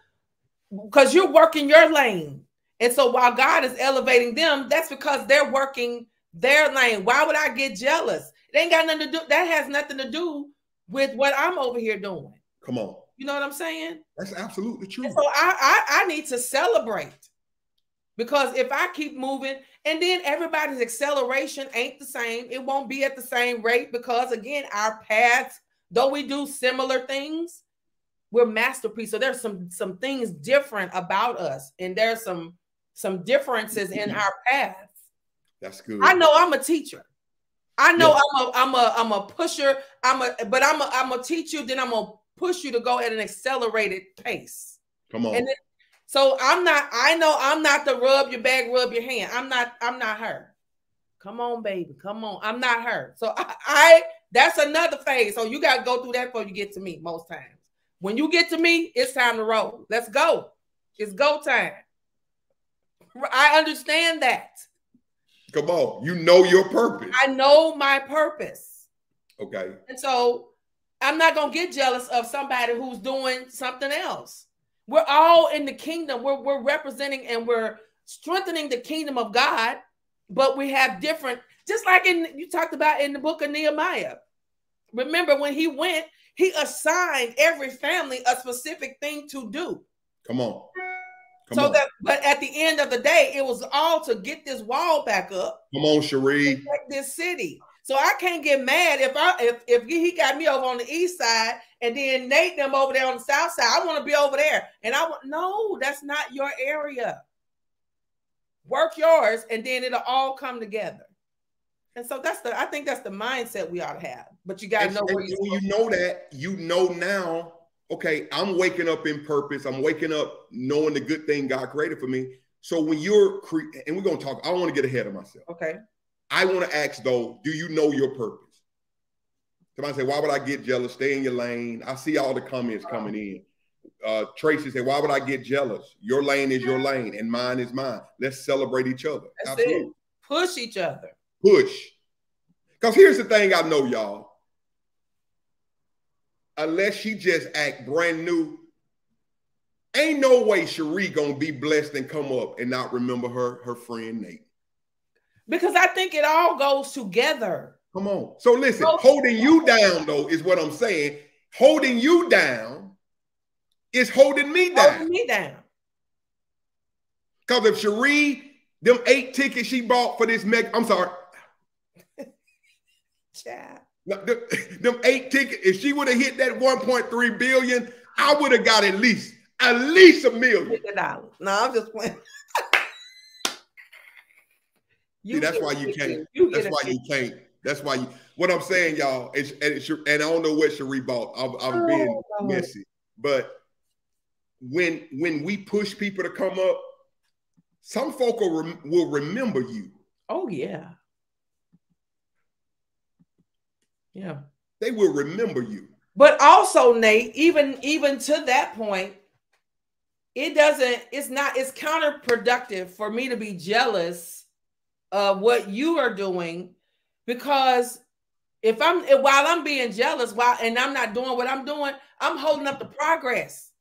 because you're working your lane. And so while God is elevating them, that's because they're working their lane. Why would I get jealous? It ain't got nothing to do, that has nothing to do with what I'm over here doing. Come on. You know what I'm saying? That's absolutely true. And so I, I I need to celebrate because if I keep moving and then everybody's acceleration ain't the same, it won't be at the same rate because again, our paths, though we do similar things, we're masterpiece. So there's some some things different about us, and there's some some differences in mm-hmm. our paths. That's good. I know I'm a teacher. I know Yeah. I'm a I'm a I'm a pusher. I'm a but I'm a I'm a teach you. Then I'm gonna push you to go at an accelerated pace. Come on. And then, so I'm not. I know I'm not the rub your back, rub your hand. I'm not. I'm not her. Come on, baby. Come on. I'm not her. So I, I that's another phase. So you got to go through that before you get to me. Most times, when you get to me, it's time to roll. Let's go. It's go time. I understand that. Come on. You know your purpose. I know my purpose. Okay. And so I'm not going to get jealous of somebody who's doing something else. We're all in the kingdom. We're, we're representing and we're strengthening the kingdom of God, but we have different, just like in you talked about in the book of Nehemiah. Remember when he went, he assigned every family a specific thing to do. Come on. Come so on. that, but at the end of the day, it was all to get this wall back up Come on, Cherie. this city. So I can't get mad if I if if he got me over on the east side and then Nate them over there on the south side. I want to be over there, and I want no, that's not your area. Work yours, and then it'll all come together. And so that's the I think that's the mindset we ought to have. But you got to know where you. you know that, you know now, okay, I'm waking up in purpose. I'm waking up knowing the good thing God created for me. So when you're, cre- and we're going to talk, I don't want to get ahead of myself. Okay. I want to ask though, do you know your purpose? Somebody say, why would I get jealous? Stay in your lane. I see all the comments coming in. Uh, Tracy said, why would I get jealous? Your lane is your lane and mine is mine. Let's celebrate each other. That's Absolutely. it. Push each other. Push. Because here's the thing I know, y'all. Unless she just act brand new, ain't no way Cherie gonna be blessed and come up and not remember her her friend Nate. Because I think it all goes together. Come on. So listen, holding you down though is what I'm saying. Holding you down is holding me Holding down. me down. Because if Cherie, them eight tickets she bought for this meg, I'm sorry, Child. no, them, them eight tickets, if she would have hit that 1.3 billion, I would have got at least at least a million. Dollars. No, I'm just playing. See, that's why you can't. You That's why you can't. That's why you. What I'm saying, y'all, is, and, it's, and I don't know what Cherie bought. I'm, I'm oh, being Oh, Lord. messy, but when when we push people to come up, some folk will, rem- will remember you. Oh yeah. Yeah. They will remember you. But also, Nate, even even to that point, it doesn't, it's not, it's counterproductive for me to be jealous of what you are doing because if I'm while I'm being jealous, while and I'm not doing what I'm doing, I'm holding up the progress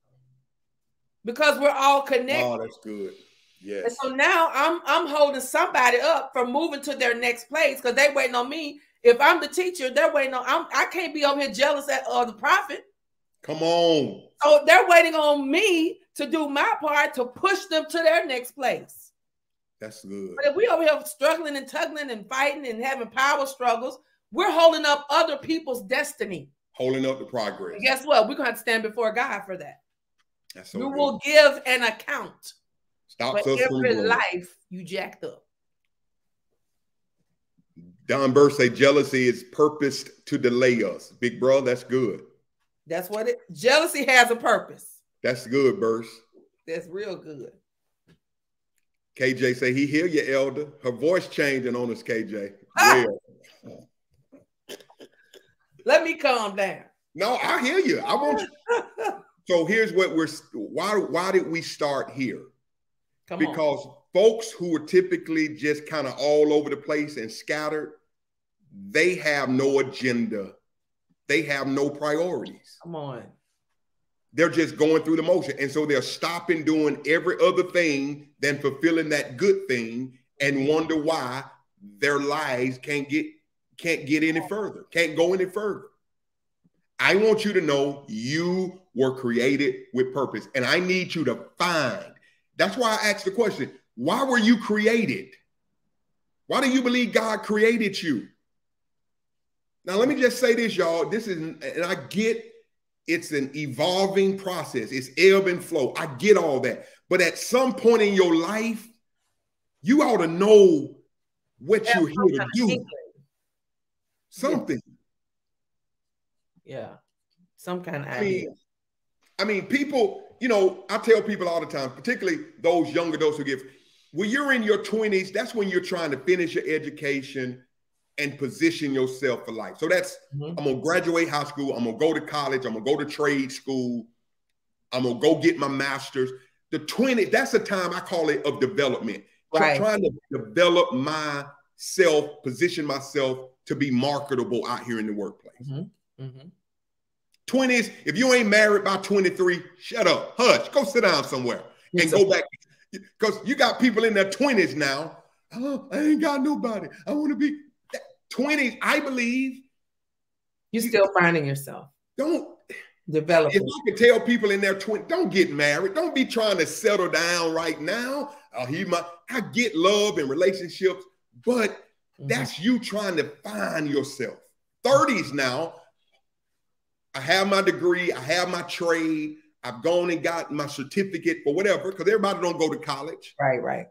because we're all connected. Oh, that's good. And Yes. so now I'm I'm holding somebody up from moving to their next place because they waiting on me. If I'm the teacher, they're waiting on. I'm, I can't be over here jealous at, of the prophet. Come on. So they're waiting on me to do my part to push them to their next place. That's good. But if we over here struggling and tugging and fighting and having power struggles, we're holding up other people's destiny. Holding up the progress. And guess what? We're gonna have to stand before God for that. That's so you good. will give an account Stop for every life you jacked up. Don Burr say jealousy is purposed to delay us. Big bro, that's good. That's what it. Jealousy has a purpose. That's good, Burst. That's real good. KJ say he hear you, elder. Her voice changing on us, KJ. Ah! Let me calm down. No, I hear you. I want you. So here's what we're why why did we start here? Come on. because folks who are typically just kind of all over the place and scattered, they have no agenda. They have no priorities. Come on. They're just going through the motion. And so they're stopping doing every other thing than fulfilling that good thing and wonder why their lives can't get can't get any further, can't go any further. I want you to know you were created with purpose. And I need you to find. That's why I asked the question why were you created? Why do you believe God created you? Now, let me just say this, y'all. This is, and I get it's an evolving process, it's ebb and flow. I get all that. But at some point in your life, you ought to know what Yeah, you're here to do. Something. Yeah. Some kind of I idea. mean, I mean, people, you know, I tell people all the time, particularly those young adults who give, when you're in your 20s, that's when you're trying to finish your education and position yourself for life. So that's, Mhm. I'm gonna graduate high school, I'm gonna go to college, I'm gonna go to trade school, I'm gonna go get my master's. The 20, that's a time I call it of development. So Right. trying to develop myself, position myself to be marketable out here in the workplace. Mhm. 20s, if you ain't married by 23, shut up, hush, go sit down somewhere and Yes, go back. Because you got people in their 20s now. Oh, I ain't got nobody. I want to be 20s, I believe. You're still finding yourself, Don't develop. if I could tell people in their 20s, don't get married. Don't be trying to settle down right now. Oh, he might I get love and relationships, but Mhm. That's you trying to find yourself. 30s now, I have my degree, I have my trade, I've gone and got my certificate for whatever, because everybody don't go to college, right, right.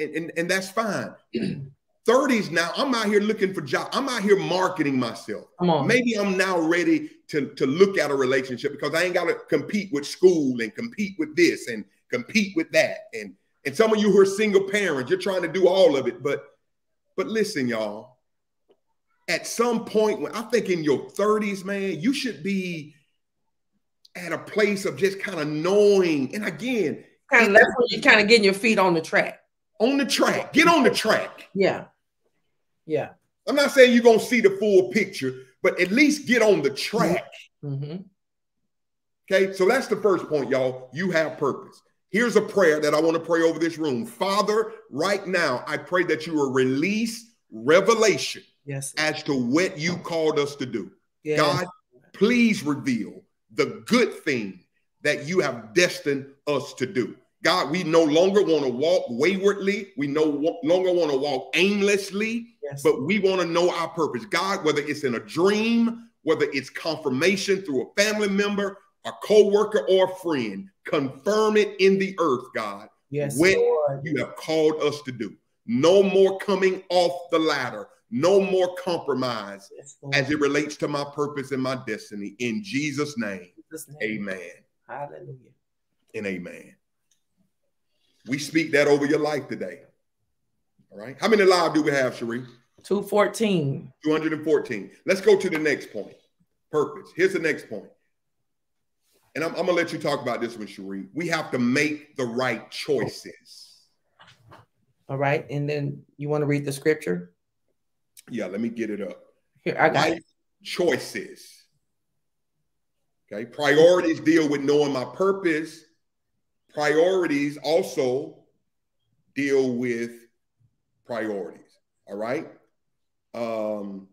and, and, and that's fine. 30s now, I'm out here looking for jobs. I'm out here marketing myself. Come on. Maybe I'm now ready to, to look at a relationship because I ain't got to compete with school and compete with this and compete with that. And and some of you who are single parents, you're trying to do all of it. But but listen, y'all, at some point, when I think in your 30s, man, you should be at a place of just kind of knowing. And again, Kind of that's when you're kind of getting your feet on the track. On the track, get on the track. Yeah. Yeah. I'm not saying you're gonna see the full picture, but at least get on the track. hmm Okay, so that's the first point, y'all. You have purpose. Here's a prayer that I want to pray over this room. Father, right now, I pray that you will release revelation Yes. as to what you called us to do. yes. God, please reveal the good thing that you have destined us to do. God, we no longer want to walk waywardly. We no longer want to walk aimlessly, Yes. but we want to know our purpose. God, whether it's in a dream, whether it's confirmation through a family member, a co-worker, or a friend, confirm it in the earth, God, yes. when Lord. you have called us to do. No more coming off the ladder. No more compromise Yes, as it relates to my purpose and my destiny. In Jesus' name, Jesus' name. amen Hallelujah. and amen. We speak that over your life today. All right. How many live do we have, Cherie? 214. 214. Let's go to the next point. Purpose. Here's the next point. And I'm, I'm gonna let you talk about this one, Cherie. We have to make the right choices. All right. And then you want to read the scripture? Yeah, let me get it up. Here, I got Right it. choices. Okay. Priorities deal with knowing my purpose. Priorities also deal with priorities. All right. Um,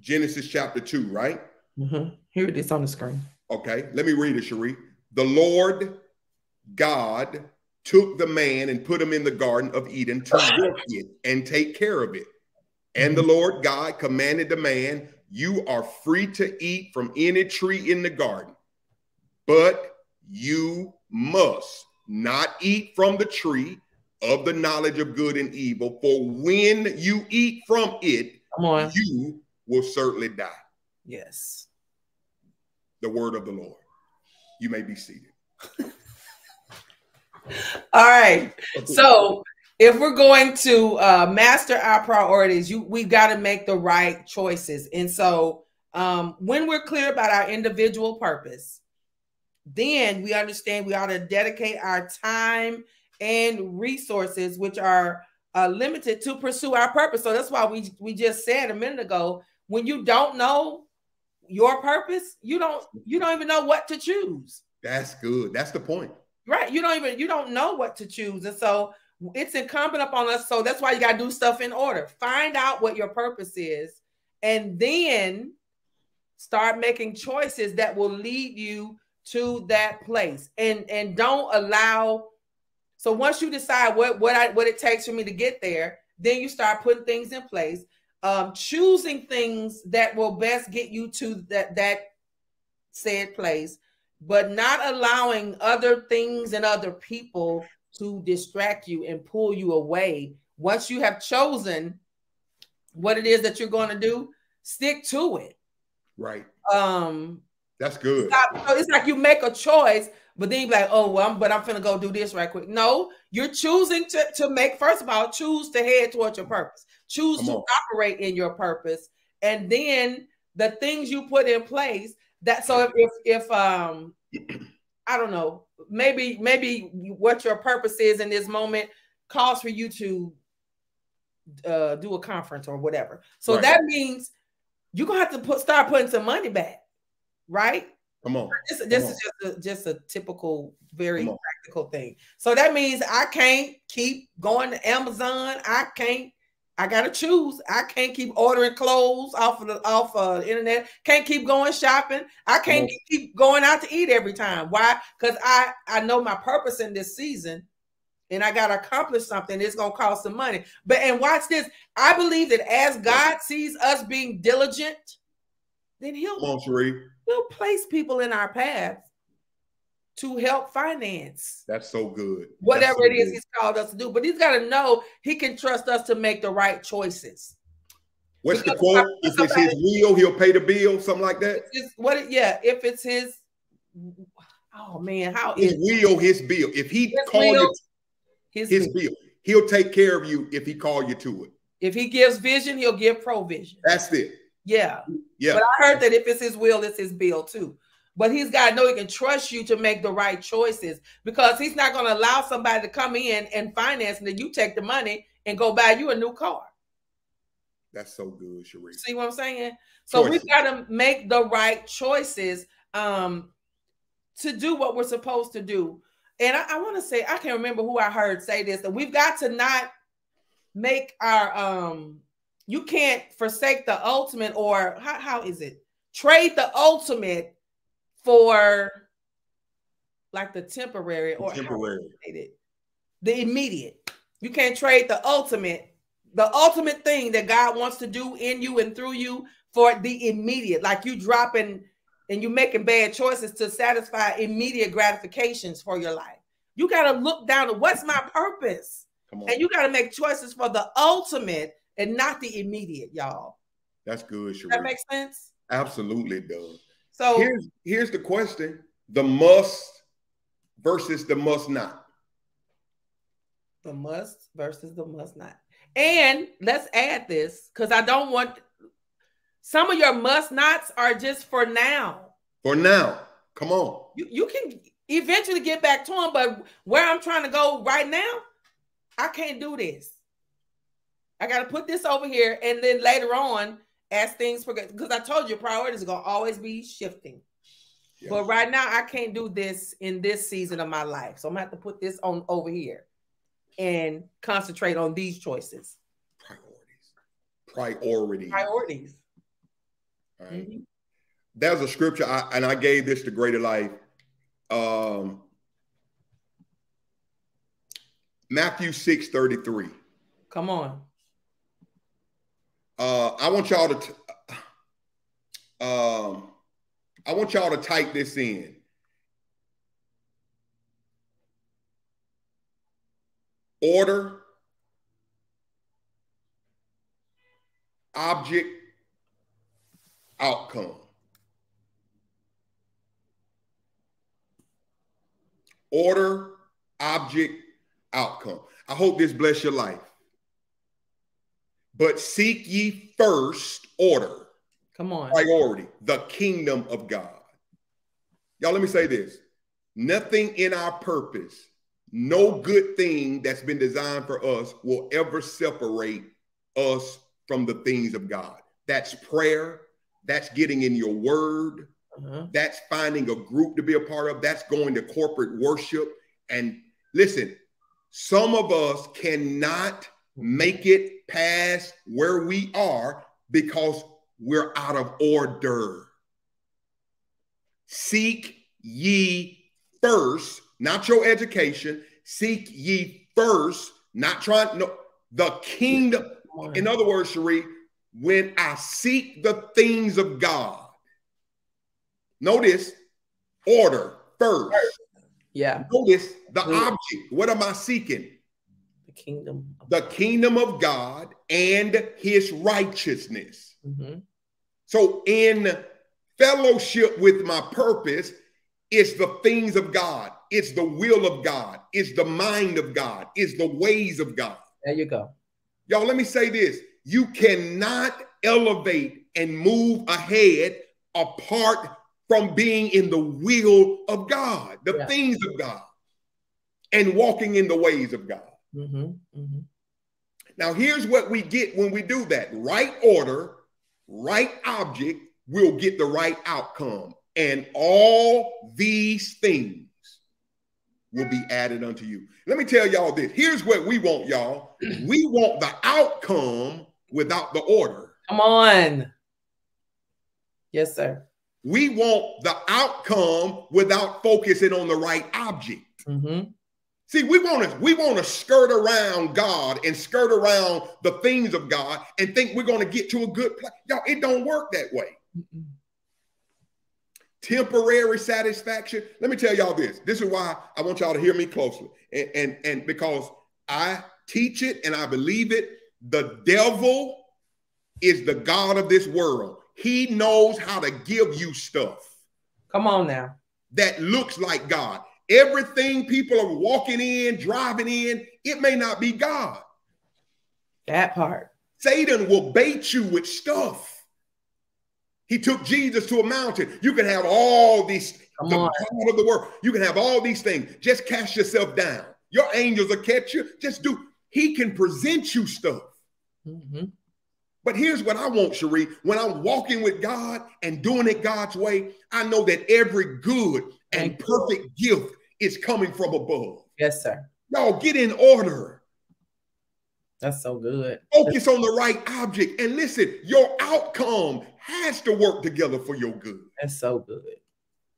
Genesis chapter 2, right? Mhm. Here it is on the screen. Okay, let me read it, Cherie. The Lord God took the man and put him in the Garden of Eden to work it and take care of it. And the Lord God commanded the man, You are free to eat from any tree in the garden, but you must not eat from the tree of the knowledge of good and evil, for when you eat from it, Come on. you will certainly die. Yes. the word of the Lord. You may be seated. All right. So if we're going to uh, master our priorities, you we've got to make the right choices. And so um, when we're clear about our individual purpose, then we understand we ought to dedicate our time and resources, which are uh, limited, to pursue our purpose. So that's why we we just said a minute ago, when you don't know your purpose, you don't you don't even know what to choose. That's good. That's the point. Right. You don't even you don't know what to choose. And so it's incumbent upon us. So that's why you gotta do stuff in order. Find out what your purpose is, and then start making choices that will lead you to that place. And and don't allow so once you decide what what I what it takes for me to get there, then you start putting things in place. Um, choosing things that will best get you to that that said place but not allowing other things and other people to distract you and pull you away. Once you have chosen what it is that you're going to do, stick to it. Right. Um, That's good. stop- so it's like you make a choice, but then you be like, oh, well, I'm, but I'm gonna go do this right quick. No, you're choosing to, to make, first of all, choose to head towards your purpose, choose Come to on. operate in your purpose, and then the things you put in place that so if if, if um I don't know, maybe maybe what your purpose is in this moment calls for you to uh do a conference or whatever. So Right. that means you're gonna have to put start putting some money back, right? Come on. This, this Come is just a, just a typical, very practical thing. So that means I can't keep going to Amazon. I can't. I gotta choose. I can't keep ordering clothes off of the off of the internet. Can't keep going shopping. I can't keep going out to eat every time. Why? Because I I know my purpose in this season, and I gotta accomplish something. It's gonna cost some money. But and watch this. I believe that as God sees us being diligent, then He'll Come on, Sheree. He'll place people in our path to help finance That's so good. whatever That's it so is good. he's called us to do. But he's got to know he can trust us to make the right choices. What's the because quote? If it's his will, he'll pay the bill. Something like that. What? Yeah, if it's his. Oh man, how His is will, his bill. If he His call will, you his? his vision. bill, he'll take care of you if he call you to it. If he gives vision, he'll give provision. That's it. Yeah, Yeah. but I heard that if it's his will, it's his bill too. But he's got to know he can trust you to make the right choices because he's not going to allow somebody to come in and finance and then you take the money and go buy you a new car. That's so good, Sheree. See what I'm saying? So we've got to make the right choices um, to do what we're supposed to do. And I, I want to say, I can't remember who I heard say this, that we've got to not make our um you can't forsake the ultimate or how, how is it? Trade the ultimate for like the temporary or Temporary. would I say it? the immediate. You can't trade the ultimate, the ultimate thing that God wants to do in you and through you for the immediate. Like you dropping and you making bad choices to satisfy immediate gratifications for your life. You got to look down to what's my purpose, Come on. and you got to make choices for the ultimate and not the immediate, y'all. That's good, Does that makes sense? Absolutely does. So Here's here's the question: the must versus the must not. the must versus the must not. And let's add this because I don't want some of your must nots are just for now. For now, come on. You you can eventually get back to them, but where I'm trying to go right now, I can't do this. I got to put this over here, and then later on, as things progress, because I told you priorities are gonna always be shifting. Yeah. But right now, I can't do this in this season of my life, so I'm gonna have to put this on over here and concentrate on these choices, Priorities. Priorities. priorities. All right. Mhm. There's a scripture, I, and I gave this to Greater Life. Um, Matthew 6 33. Come on, Uh, I want y'all to, t- um, I want y'all to type this in. Order, object, outcome. Order, object, outcome. I hope this bless your life. But seek ye first order, Come on. priority, the kingdom of God. Y'all, let me say this nothing in our purpose, no good thing that's been designed for us will ever separate us from the things of God. That's prayer, that's getting in your word, Uh-huh. that's finding a group to be a part of, that's going to corporate worship. And listen, some of us cannot make it past where we are because we're out of order. Seek ye first, not your education, seek ye first, not trying, no, the kingdom. In other words, Cherie, when I seek the things of God, notice order first. yeah, Notice the object. What am I seeking? Kingdom. of- The kingdom of God and his righteousness. Mhm. So, in fellowship with my purpose, it's the things of God, it's the will of God, it's the mind of God, it's the ways of God. There you go. Y'all, let me say this you cannot elevate and move ahead apart from being in the will of God, the Yeah. things of God, and walking in the ways of God. Hmm hmm Now, here's what we get when we do that right order, right object will get the right outcome. And all these things will be added unto you. Let me tell y'all this. Here's what we want, y'all. We want the outcome without the order. Come on. Yes, sir. We want the outcome without focusing on the right object. hmm See, we want to we want to skirt around God and skirt around the things of God and think we're going to get to a good place. Y'all, it don't work that way. Temporary satisfaction. Let me tell y'all this. This is why I want y'all to hear me closely. And and, and because I teach it and I believe it, the devil is the God of this world. He knows how to give you stuff Come on now. that looks like God. Everything people are walking in, driving in, it may not be God. That part. Satan will bait you with stuff. He took Jesus to a mountain. You can have all these, Come the on. Of the world. You can have all these things. Just cast yourself down. Your angels will catch you. Just do. He can present you stuff. hmm But here's what I want, Cherie. When I'm walking with God and doing it God's way, I know that every good and perfect gift is coming from above. Yes, sir. Y'all get in order. That's so good. Focus on the right object. And listen, your outcome has to work together for your good. That's so good.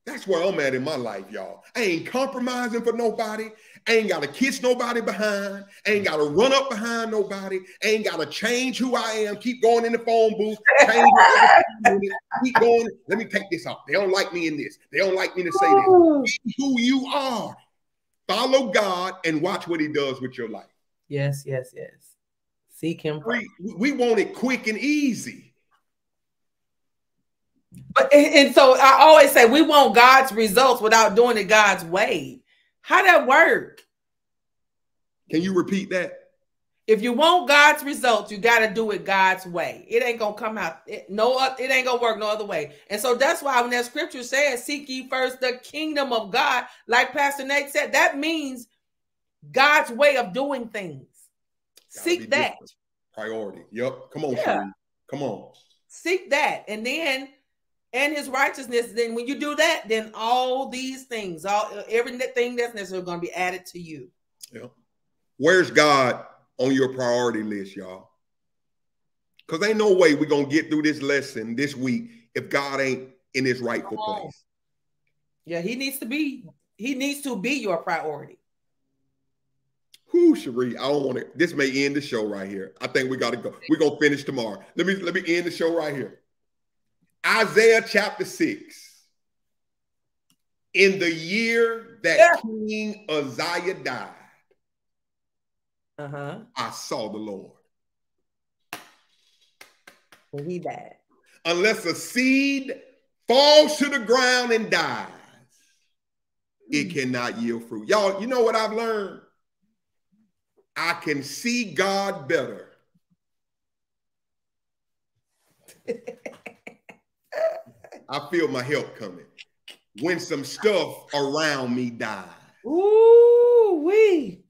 That's where I'm at in my life, y'all. I ain't compromising for nobody. I ain't got to kiss nobody behind. I ain't got to run up behind nobody. I ain't got to change who I am. Keep going in the phone booth. Change. Keep going. Let me take this off. They don't like me in this. They don't like me to say this. Be who you are. Follow God and watch what he does with your life. Yes, yes, yes. Seek him. We, we want it quick and easy. But and so I always say we want God's results without doing it God's way. How that work? Can you repeat that? If you want God's results, you got to do it God's way. It ain't gonna come out. It, no, it ain't gonna work no other way. And so that's why when that scripture says, "Seek ye first the kingdom of God," like Pastor Nate said, that means God's way of doing things. Gotta Seek that. different. Priority. Yep. Come on, Yeah. Come on. Seek that, and then and His righteousness. Then when you do that, then all these things, all everything that's necessary, going to be added to you. Yeah. Where's God on your priority list, y'all? Because ain't no way we're gonna get through this lesson this week if God ain't in his rightful place. Yeah, He needs to be. He needs to be your priority. Whoo, Cherie, I don't want to. This may end the show right here. I think we gotta go. We're gonna finish tomorrow. Let me let me end the show right here. Isaiah chapter 6. In the year that Yeah. King Uzziah died, Uh huh. I saw the Lord. When He died. unless a seed falls to the ground and dies. it cannot yield fruit. Y'all, you know what I've learned? I can see God better. I feel my help coming when some stuff around me dies. Ooh, wee.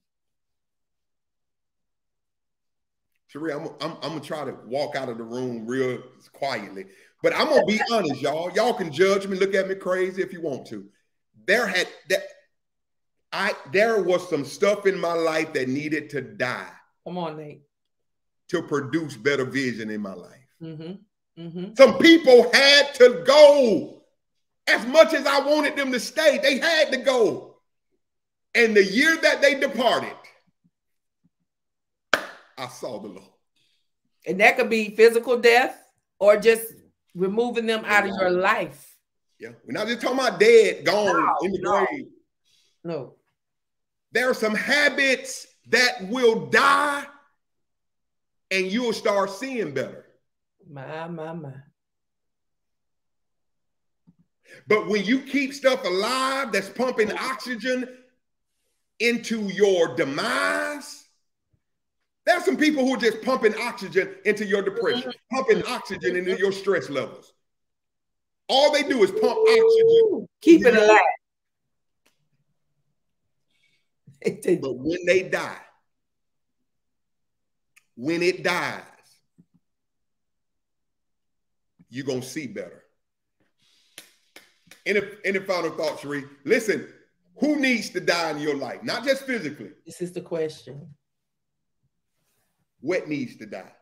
Sheree, I'm, I'm, I'm gonna try to walk out of the room real quietly, but I'm gonna be honest, y'all. Y'all can judge me, look at me crazy if you want to. There had that I there was some stuff in my life that needed to die Come on, Nate. to produce better vision in my life. Mm-hmm. Mm-hmm. Some people had to go. As much as I wanted them to stay, they had to go. And the year that they departed, I saw the Lord. And that could be physical death or just removing them out of your life. Yeah. We're not just talking about dead, gone No, in the no. grave. No. There are some habits that will die and you'll start seeing better. My, my, my. But when you keep stuff alive that's pumping oxygen into your demise, there's some people who are just pumping oxygen into your depression, mm-hmm. pumping oxygen into your stress levels. All they do is pump oxygen. Keep it alive. But when they die, when it dies, you're going to see better. Any, any final thoughts, Sheree? Listen, who needs to die in your life? Not just physically. this is the question. What needs to die?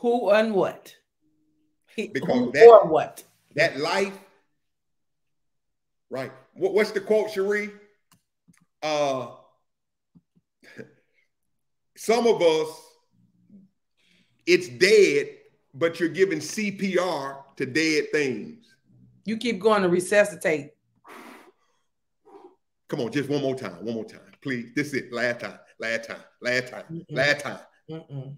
Who and what? He, Because who that- or what? That life, right? What, what's the quote, Sheree? Uh, some of us, it's dead, but you're giving CPR to dead things. You keep going to resuscitate. Come on, just one more time, one more time, please. This is it. Last time, last time, last time, Mm-mm. last time. Mm-mm.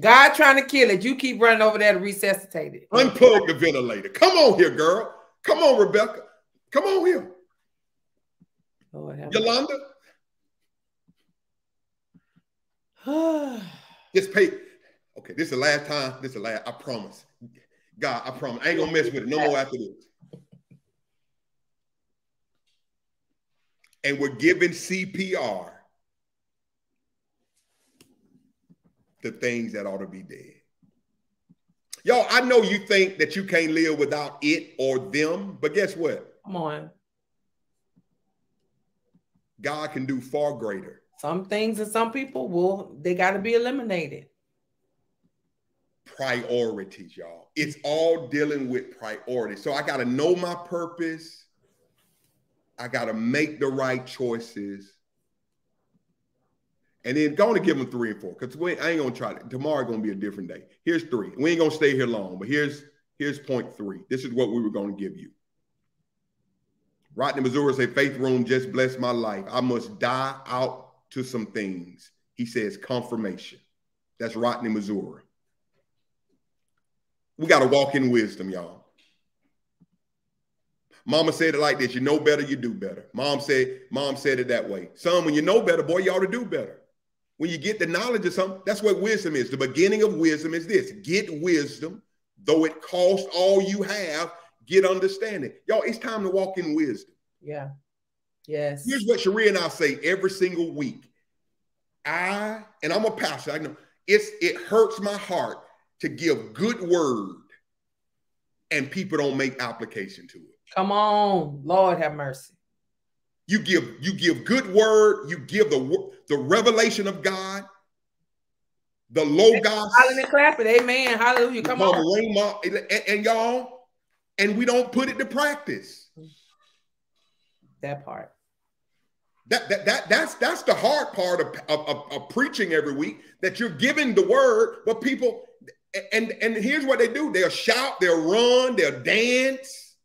God trying to kill it. You keep running over there to resuscitate it. Unplug the ventilator. Come on here, girl. Come on, Rebecca. Come on here, Lord have Yolanda. Just pay. Okay, this is the last time. This is the last. I promise. God, I promise. I ain't gonna mess with it no more after this. And we're giving CPR to things that ought to be dead. Y'all, I know you think that you can't live without it or them, but guess what? Come on. God can do far greater. Some things and some people will they got to be eliminated. Priorities, y'all. It's all dealing with priorities. So I got to know my purpose. I got to make the right choices. And then going to give them three and four because I ain't gonna try it. Tomorrow gonna be a different day. Here's three. We ain't gonna stay here long, but here's here's point three. This is what we were gonna give you. Rodney Missouri say, Faith Room just blessed my life. I must die out to some things. He says confirmation. That's Rodney Missouri. We got to walk in wisdom, y'all. Mama said it like this: you know better, you do better. Mom said, Mom said it that way. Son, when you know better, boy, you ought to do better. When you get the knowledge of something, that's what wisdom is. The beginning of wisdom is this: get wisdom, though it costs all you have, get understanding. Y'all, it's time to walk in wisdom. Yeah. Yes. Here's what Sharia and I say every single week. I and I'm a pastor. I know it's it hurts my heart to give good word and people don't make application to it. Come on, Lord have mercy. You give you give good word, you give the the revelation of God, the logos, Hollering and clapping. Amen. Hallelujah. Come on. And- and y'all, and we don't put it to practice. That part. That, that, that that's that's the hard part of, of, of, of preaching every week that you're giving the word, but people and and here's what they do: they'll shout, they'll run, they'll dance.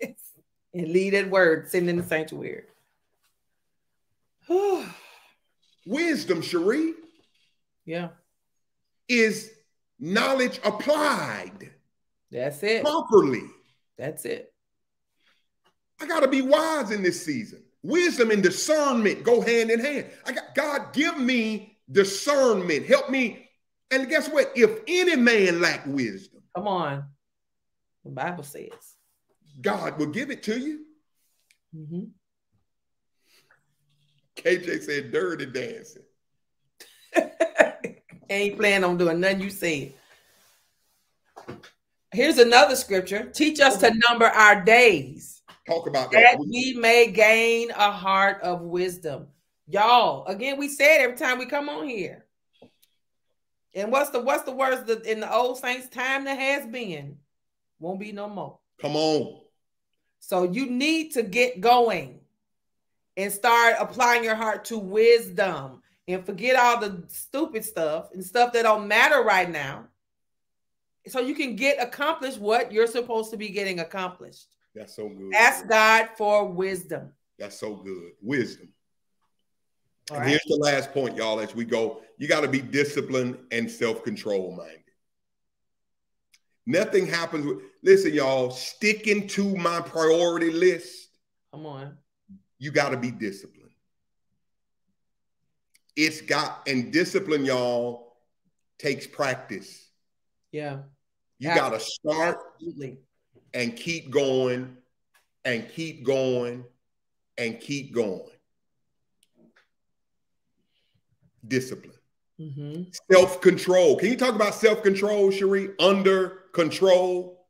and lead that word sitting in the sanctuary. Wisdom, Cherie, yeah, is knowledge applied that's it. properly. That's it. I got to be wise in this season. Wisdom and discernment go hand in hand. I got God give me discernment. Help me. And guess what? If any man lack wisdom, Come on. The Bible says. God will give it to you. Mhm. KJ said dirty dancing. Ain't planning on doing nothing you said. Here's another scripture. Teach us to number our days Talk about that that. we may gain a heart of wisdom. Y'all, again, we say it every time we come on here. And what's the what's the words that in the old saints time that has been won't be no more. Come on. So you need to get going and start applying your heart to wisdom and forget all the stupid stuff and stuff that don't matter right now. So you can get accomplished what you're supposed to be getting accomplished. That's so good. Ask God for wisdom. That's so good. Wisdom. Right. here's the last point, y'all, as we go. You got to be disciplined and self-control minded. Nothing happens with listen, y'all, sticking to my priority list. Come on. you got to be disciplined. It's got and discipline, y'all, takes practice. Yeah. You got to start Absolutely. and keep going and keep going and keep going. Discipline, hmm self control. Can you talk about self control, Cherie? Under control.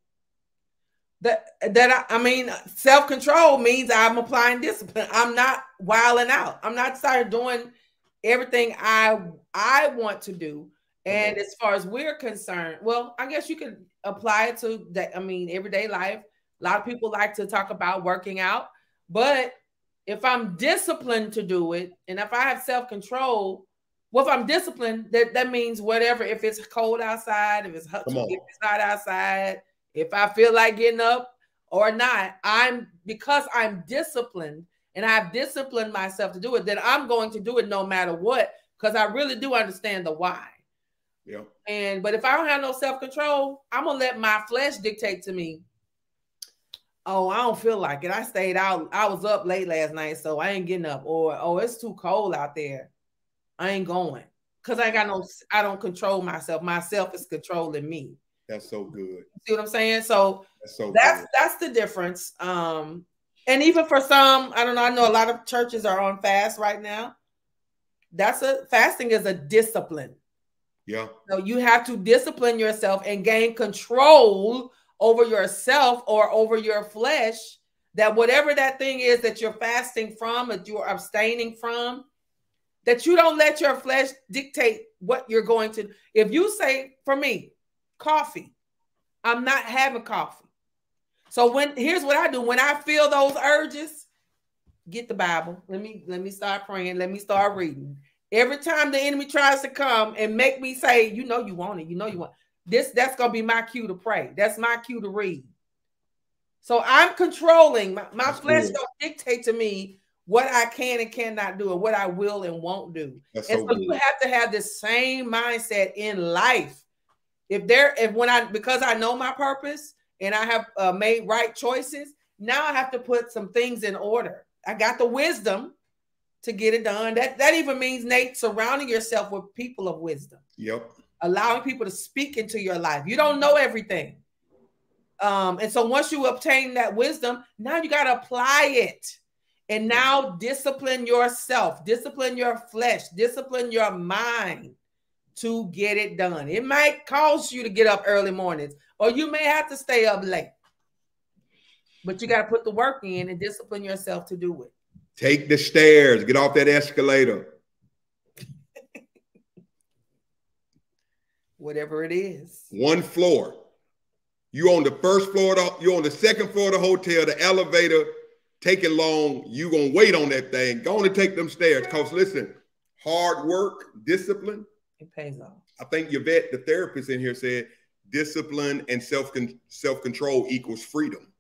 That that I, I mean, self control means I'm applying discipline. I'm not wilding out. I'm not started doing everything I I want to do. And as far as we're concerned, well, I guess you can apply it to that. I mean, everyday life. A lot of people like to talk about working out, but if I'm disciplined to do it, and if I have self control, well, if I'm disciplined, that that means whatever. If it's cold outside, if it's hot, if it's hot outside, if I feel like getting up or not, I'm because I'm disciplined and I've disciplined myself to do it, then I'm going to do it no matter what, because I really do understand the why. Yeah. And but if I don't have no self-control, I'm gonna let my flesh dictate to me. Oh, I don't feel like it. I stayed out. I was up late last night, so I ain't getting up. Or oh, it's too cold out there. I ain't going. Cause I got no, I don't control myself. Myself is controlling me. That's so good. See what I'm saying? So That's so that's that's the difference. Um, and even for some, I don't know. I know a lot of churches are on fast right now. That's a fasting is a discipline. Yeah. So you have to discipline yourself and gain control over yourself or over your flesh. That whatever that thing is that you're fasting from, that you're abstaining from, that you don't let your flesh dictate what you're going to. If you say, for me, coffee, I'm not having coffee. So when here's what I do when I feel those urges, get the Bible. Let me let me start praying. Let me start reading. Every time the enemy tries to come and make me say, you know you want it, you know you want this, that's gonna be my cue to pray. That's my cue to read. So I'm controlling my, my flesh don't dictate to me what I can and cannot do, and what I will and won't do. That's And so so you have to have the same mindset in life. If there, if when I because I know my purpose and I have uh, made right choices, now I have to put some things in order. I got the wisdom to get it done. That that even means Nate surrounding yourself with people of wisdom, Yep. allowing people to speak into your life. You don't know everything. Um, and so once you obtain that wisdom, now you got to apply it. And now discipline yourself, discipline your flesh, discipline your mind to get it done. It might cause you to get up early mornings, or you may have to stay up late. But you got to put the work in and discipline yourself to do it. Take the stairs. Get off that escalator. Whatever it is. One floor. You on the first floor. The, you on the second floor of the hotel. The elevator taking long. You gonna wait on that thing. Go on and take them stairs. Cause listen, hard work, discipline. It pays off. I think Yvette, the therapist in here, said discipline and self self control equals freedom.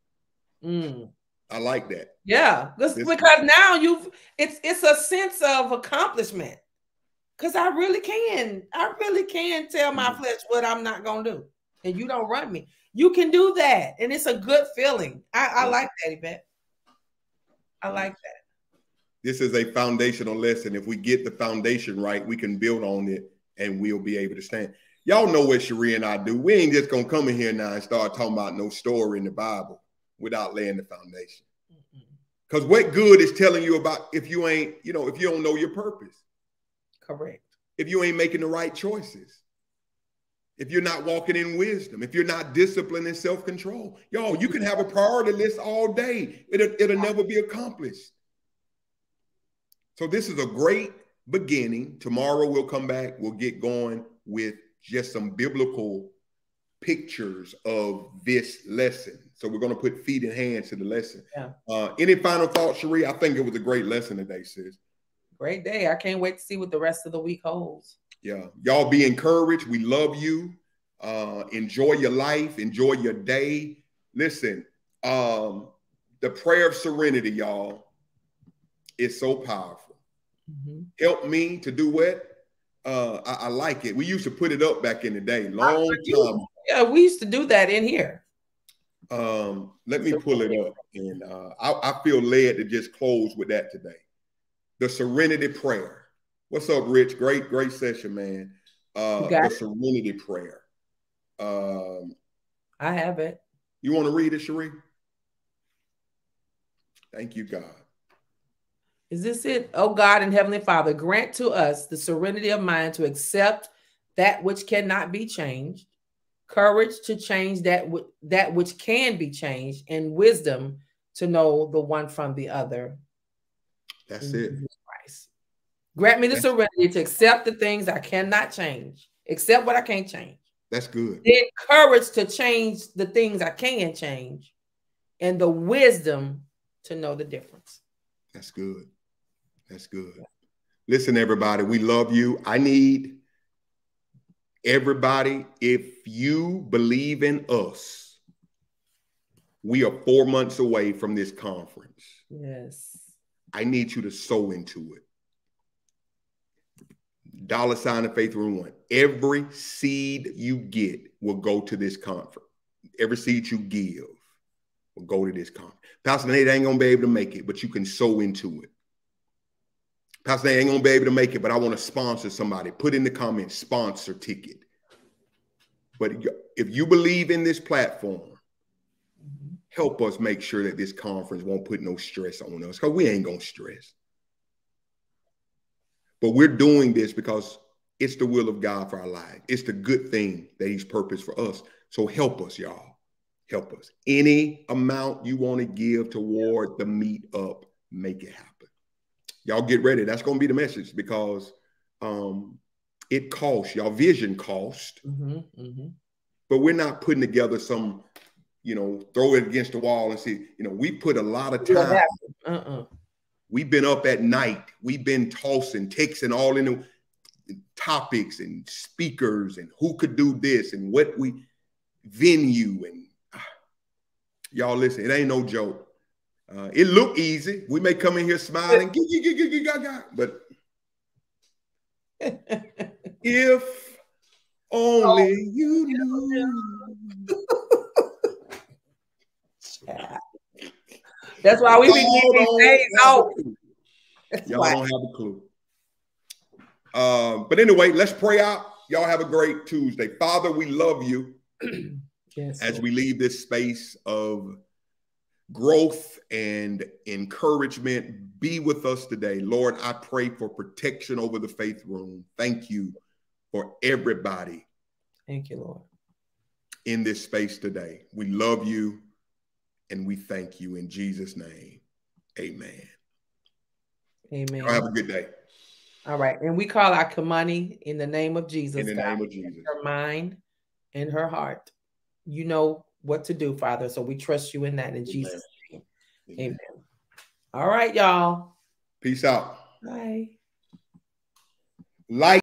Mm. I like that. Yeah, this, because now you've it's it's a sense of accomplishment. Cause I really can, I really can tell my Mhm. flesh what I'm not gonna do. and you don't run me. You can do that, and it's a good feeling. I, I like that, Yvette. I like that. This is a foundational lesson. If we get the foundation right, we can build on it and we'll be able to stand. Y'all know what Cherie and I do. We ain't just gonna come in here now and start talking about no story in the Bible without laying the foundation. Because what good is telling you about if you ain't, you know, if you don't know your purpose, Correct. if you ain't making the right choices, if you're not walking in wisdom, if you're not disciplined and self-control, y'all, you can have a priority list all day. It'll, it'll never be accomplished. So this is a great beginning. Tomorrow we'll come back. We'll get going with just some biblical pictures of this lesson. So we're going to put feet and hands to the lesson. Yeah. Uh, any final thoughts, Cherie? I think it was a great lesson today, sis. Great day. I can't wait to see what the rest of the week holds. Yeah. Y'all be encouraged. We love you. Uh, enjoy your life. Enjoy your day. Listen, um, the prayer of serenity, y'all, is so powerful. Mhm. Help me to do what? Uh, I, I like it. We used to put it up back in the day, long I time. Yeah, we used to do that in here. Um, let me pull it up, and uh, I, I feel led to just close with that today. The Serenity Prayer. What's up, Rich? Great, great session, man. Uh, the it? Serenity Prayer. Um, I have it. you want to read it, Cherie? Thank you, God. Is this it? Oh God and Heavenly Father, grant to us the serenity of mind to accept that which cannot be changed, courage to change that wh- that which can be changed, and wisdom to know the one from the other. That's it. Grant me the serenity to accept the things I cannot change, accept what I can't change. That's good. Then courage to change the things I can change, and the wisdom to know the difference. That's good. That's good. Listen, everybody, we love you. I need everybody, if you believe in us, we are four months away from this conference. Yes. I need you to sow into it. Dollar sign of faith room one. Every seed you get will go to this conference. Every seed you give will go to this conference. Pastor Nate ain't gonna be able to make it, but you can sow into it. Pastor Nate ain't gonna be able to make it, but I want to sponsor somebody. Put in the comments, sponsor ticket. But if you believe in this platform, help us make sure that this conference won't put no stress on us because we ain't gonna stress. But we're doing this because it's the will of God for our life. It's the good thing that He's purposed for us. So help us, y'all. Help us. Any amount you want to give toward the meet up, make it happen. Y'all get ready. That's going to be the message because um, it costs. Y'all vision cost Mhm, mhm. but we're not putting together some, you know, throw it against the wall and see, you know, we put a lot of time. Uh-uh. We've been up at night. We've been tossing, texting all in the topics and speakers and who could do this and what we venue and ah, y'all listen, it ain't no joke. Uh, it look easy. We may come in here smiling, "Gee, gee, gee, gee, gee, gah, gah," but if only you knew. That's why we be Y'all getting these days have a off. Y'all why. don't have a clue. Um, but anyway, let's pray out. Y'all have a great Tuesday. Father, we love you Yes, as Lord. we leave this space of growth and encouragement. Be with us today. Lord, I pray for protection over the faith room. Thank you for everybody Thank you, Lord. in this space today. We love you and we thank you in Jesus' name. Amen. Amen. Y'all have a good day All right. And we call our Kamani in the name of Jesus. in the God. name of Jesus. her mind and her heart. You know what to do, Father. So we trust you in that in Jesus' name. Amen. All right, y'all. Peace out. Bye. Like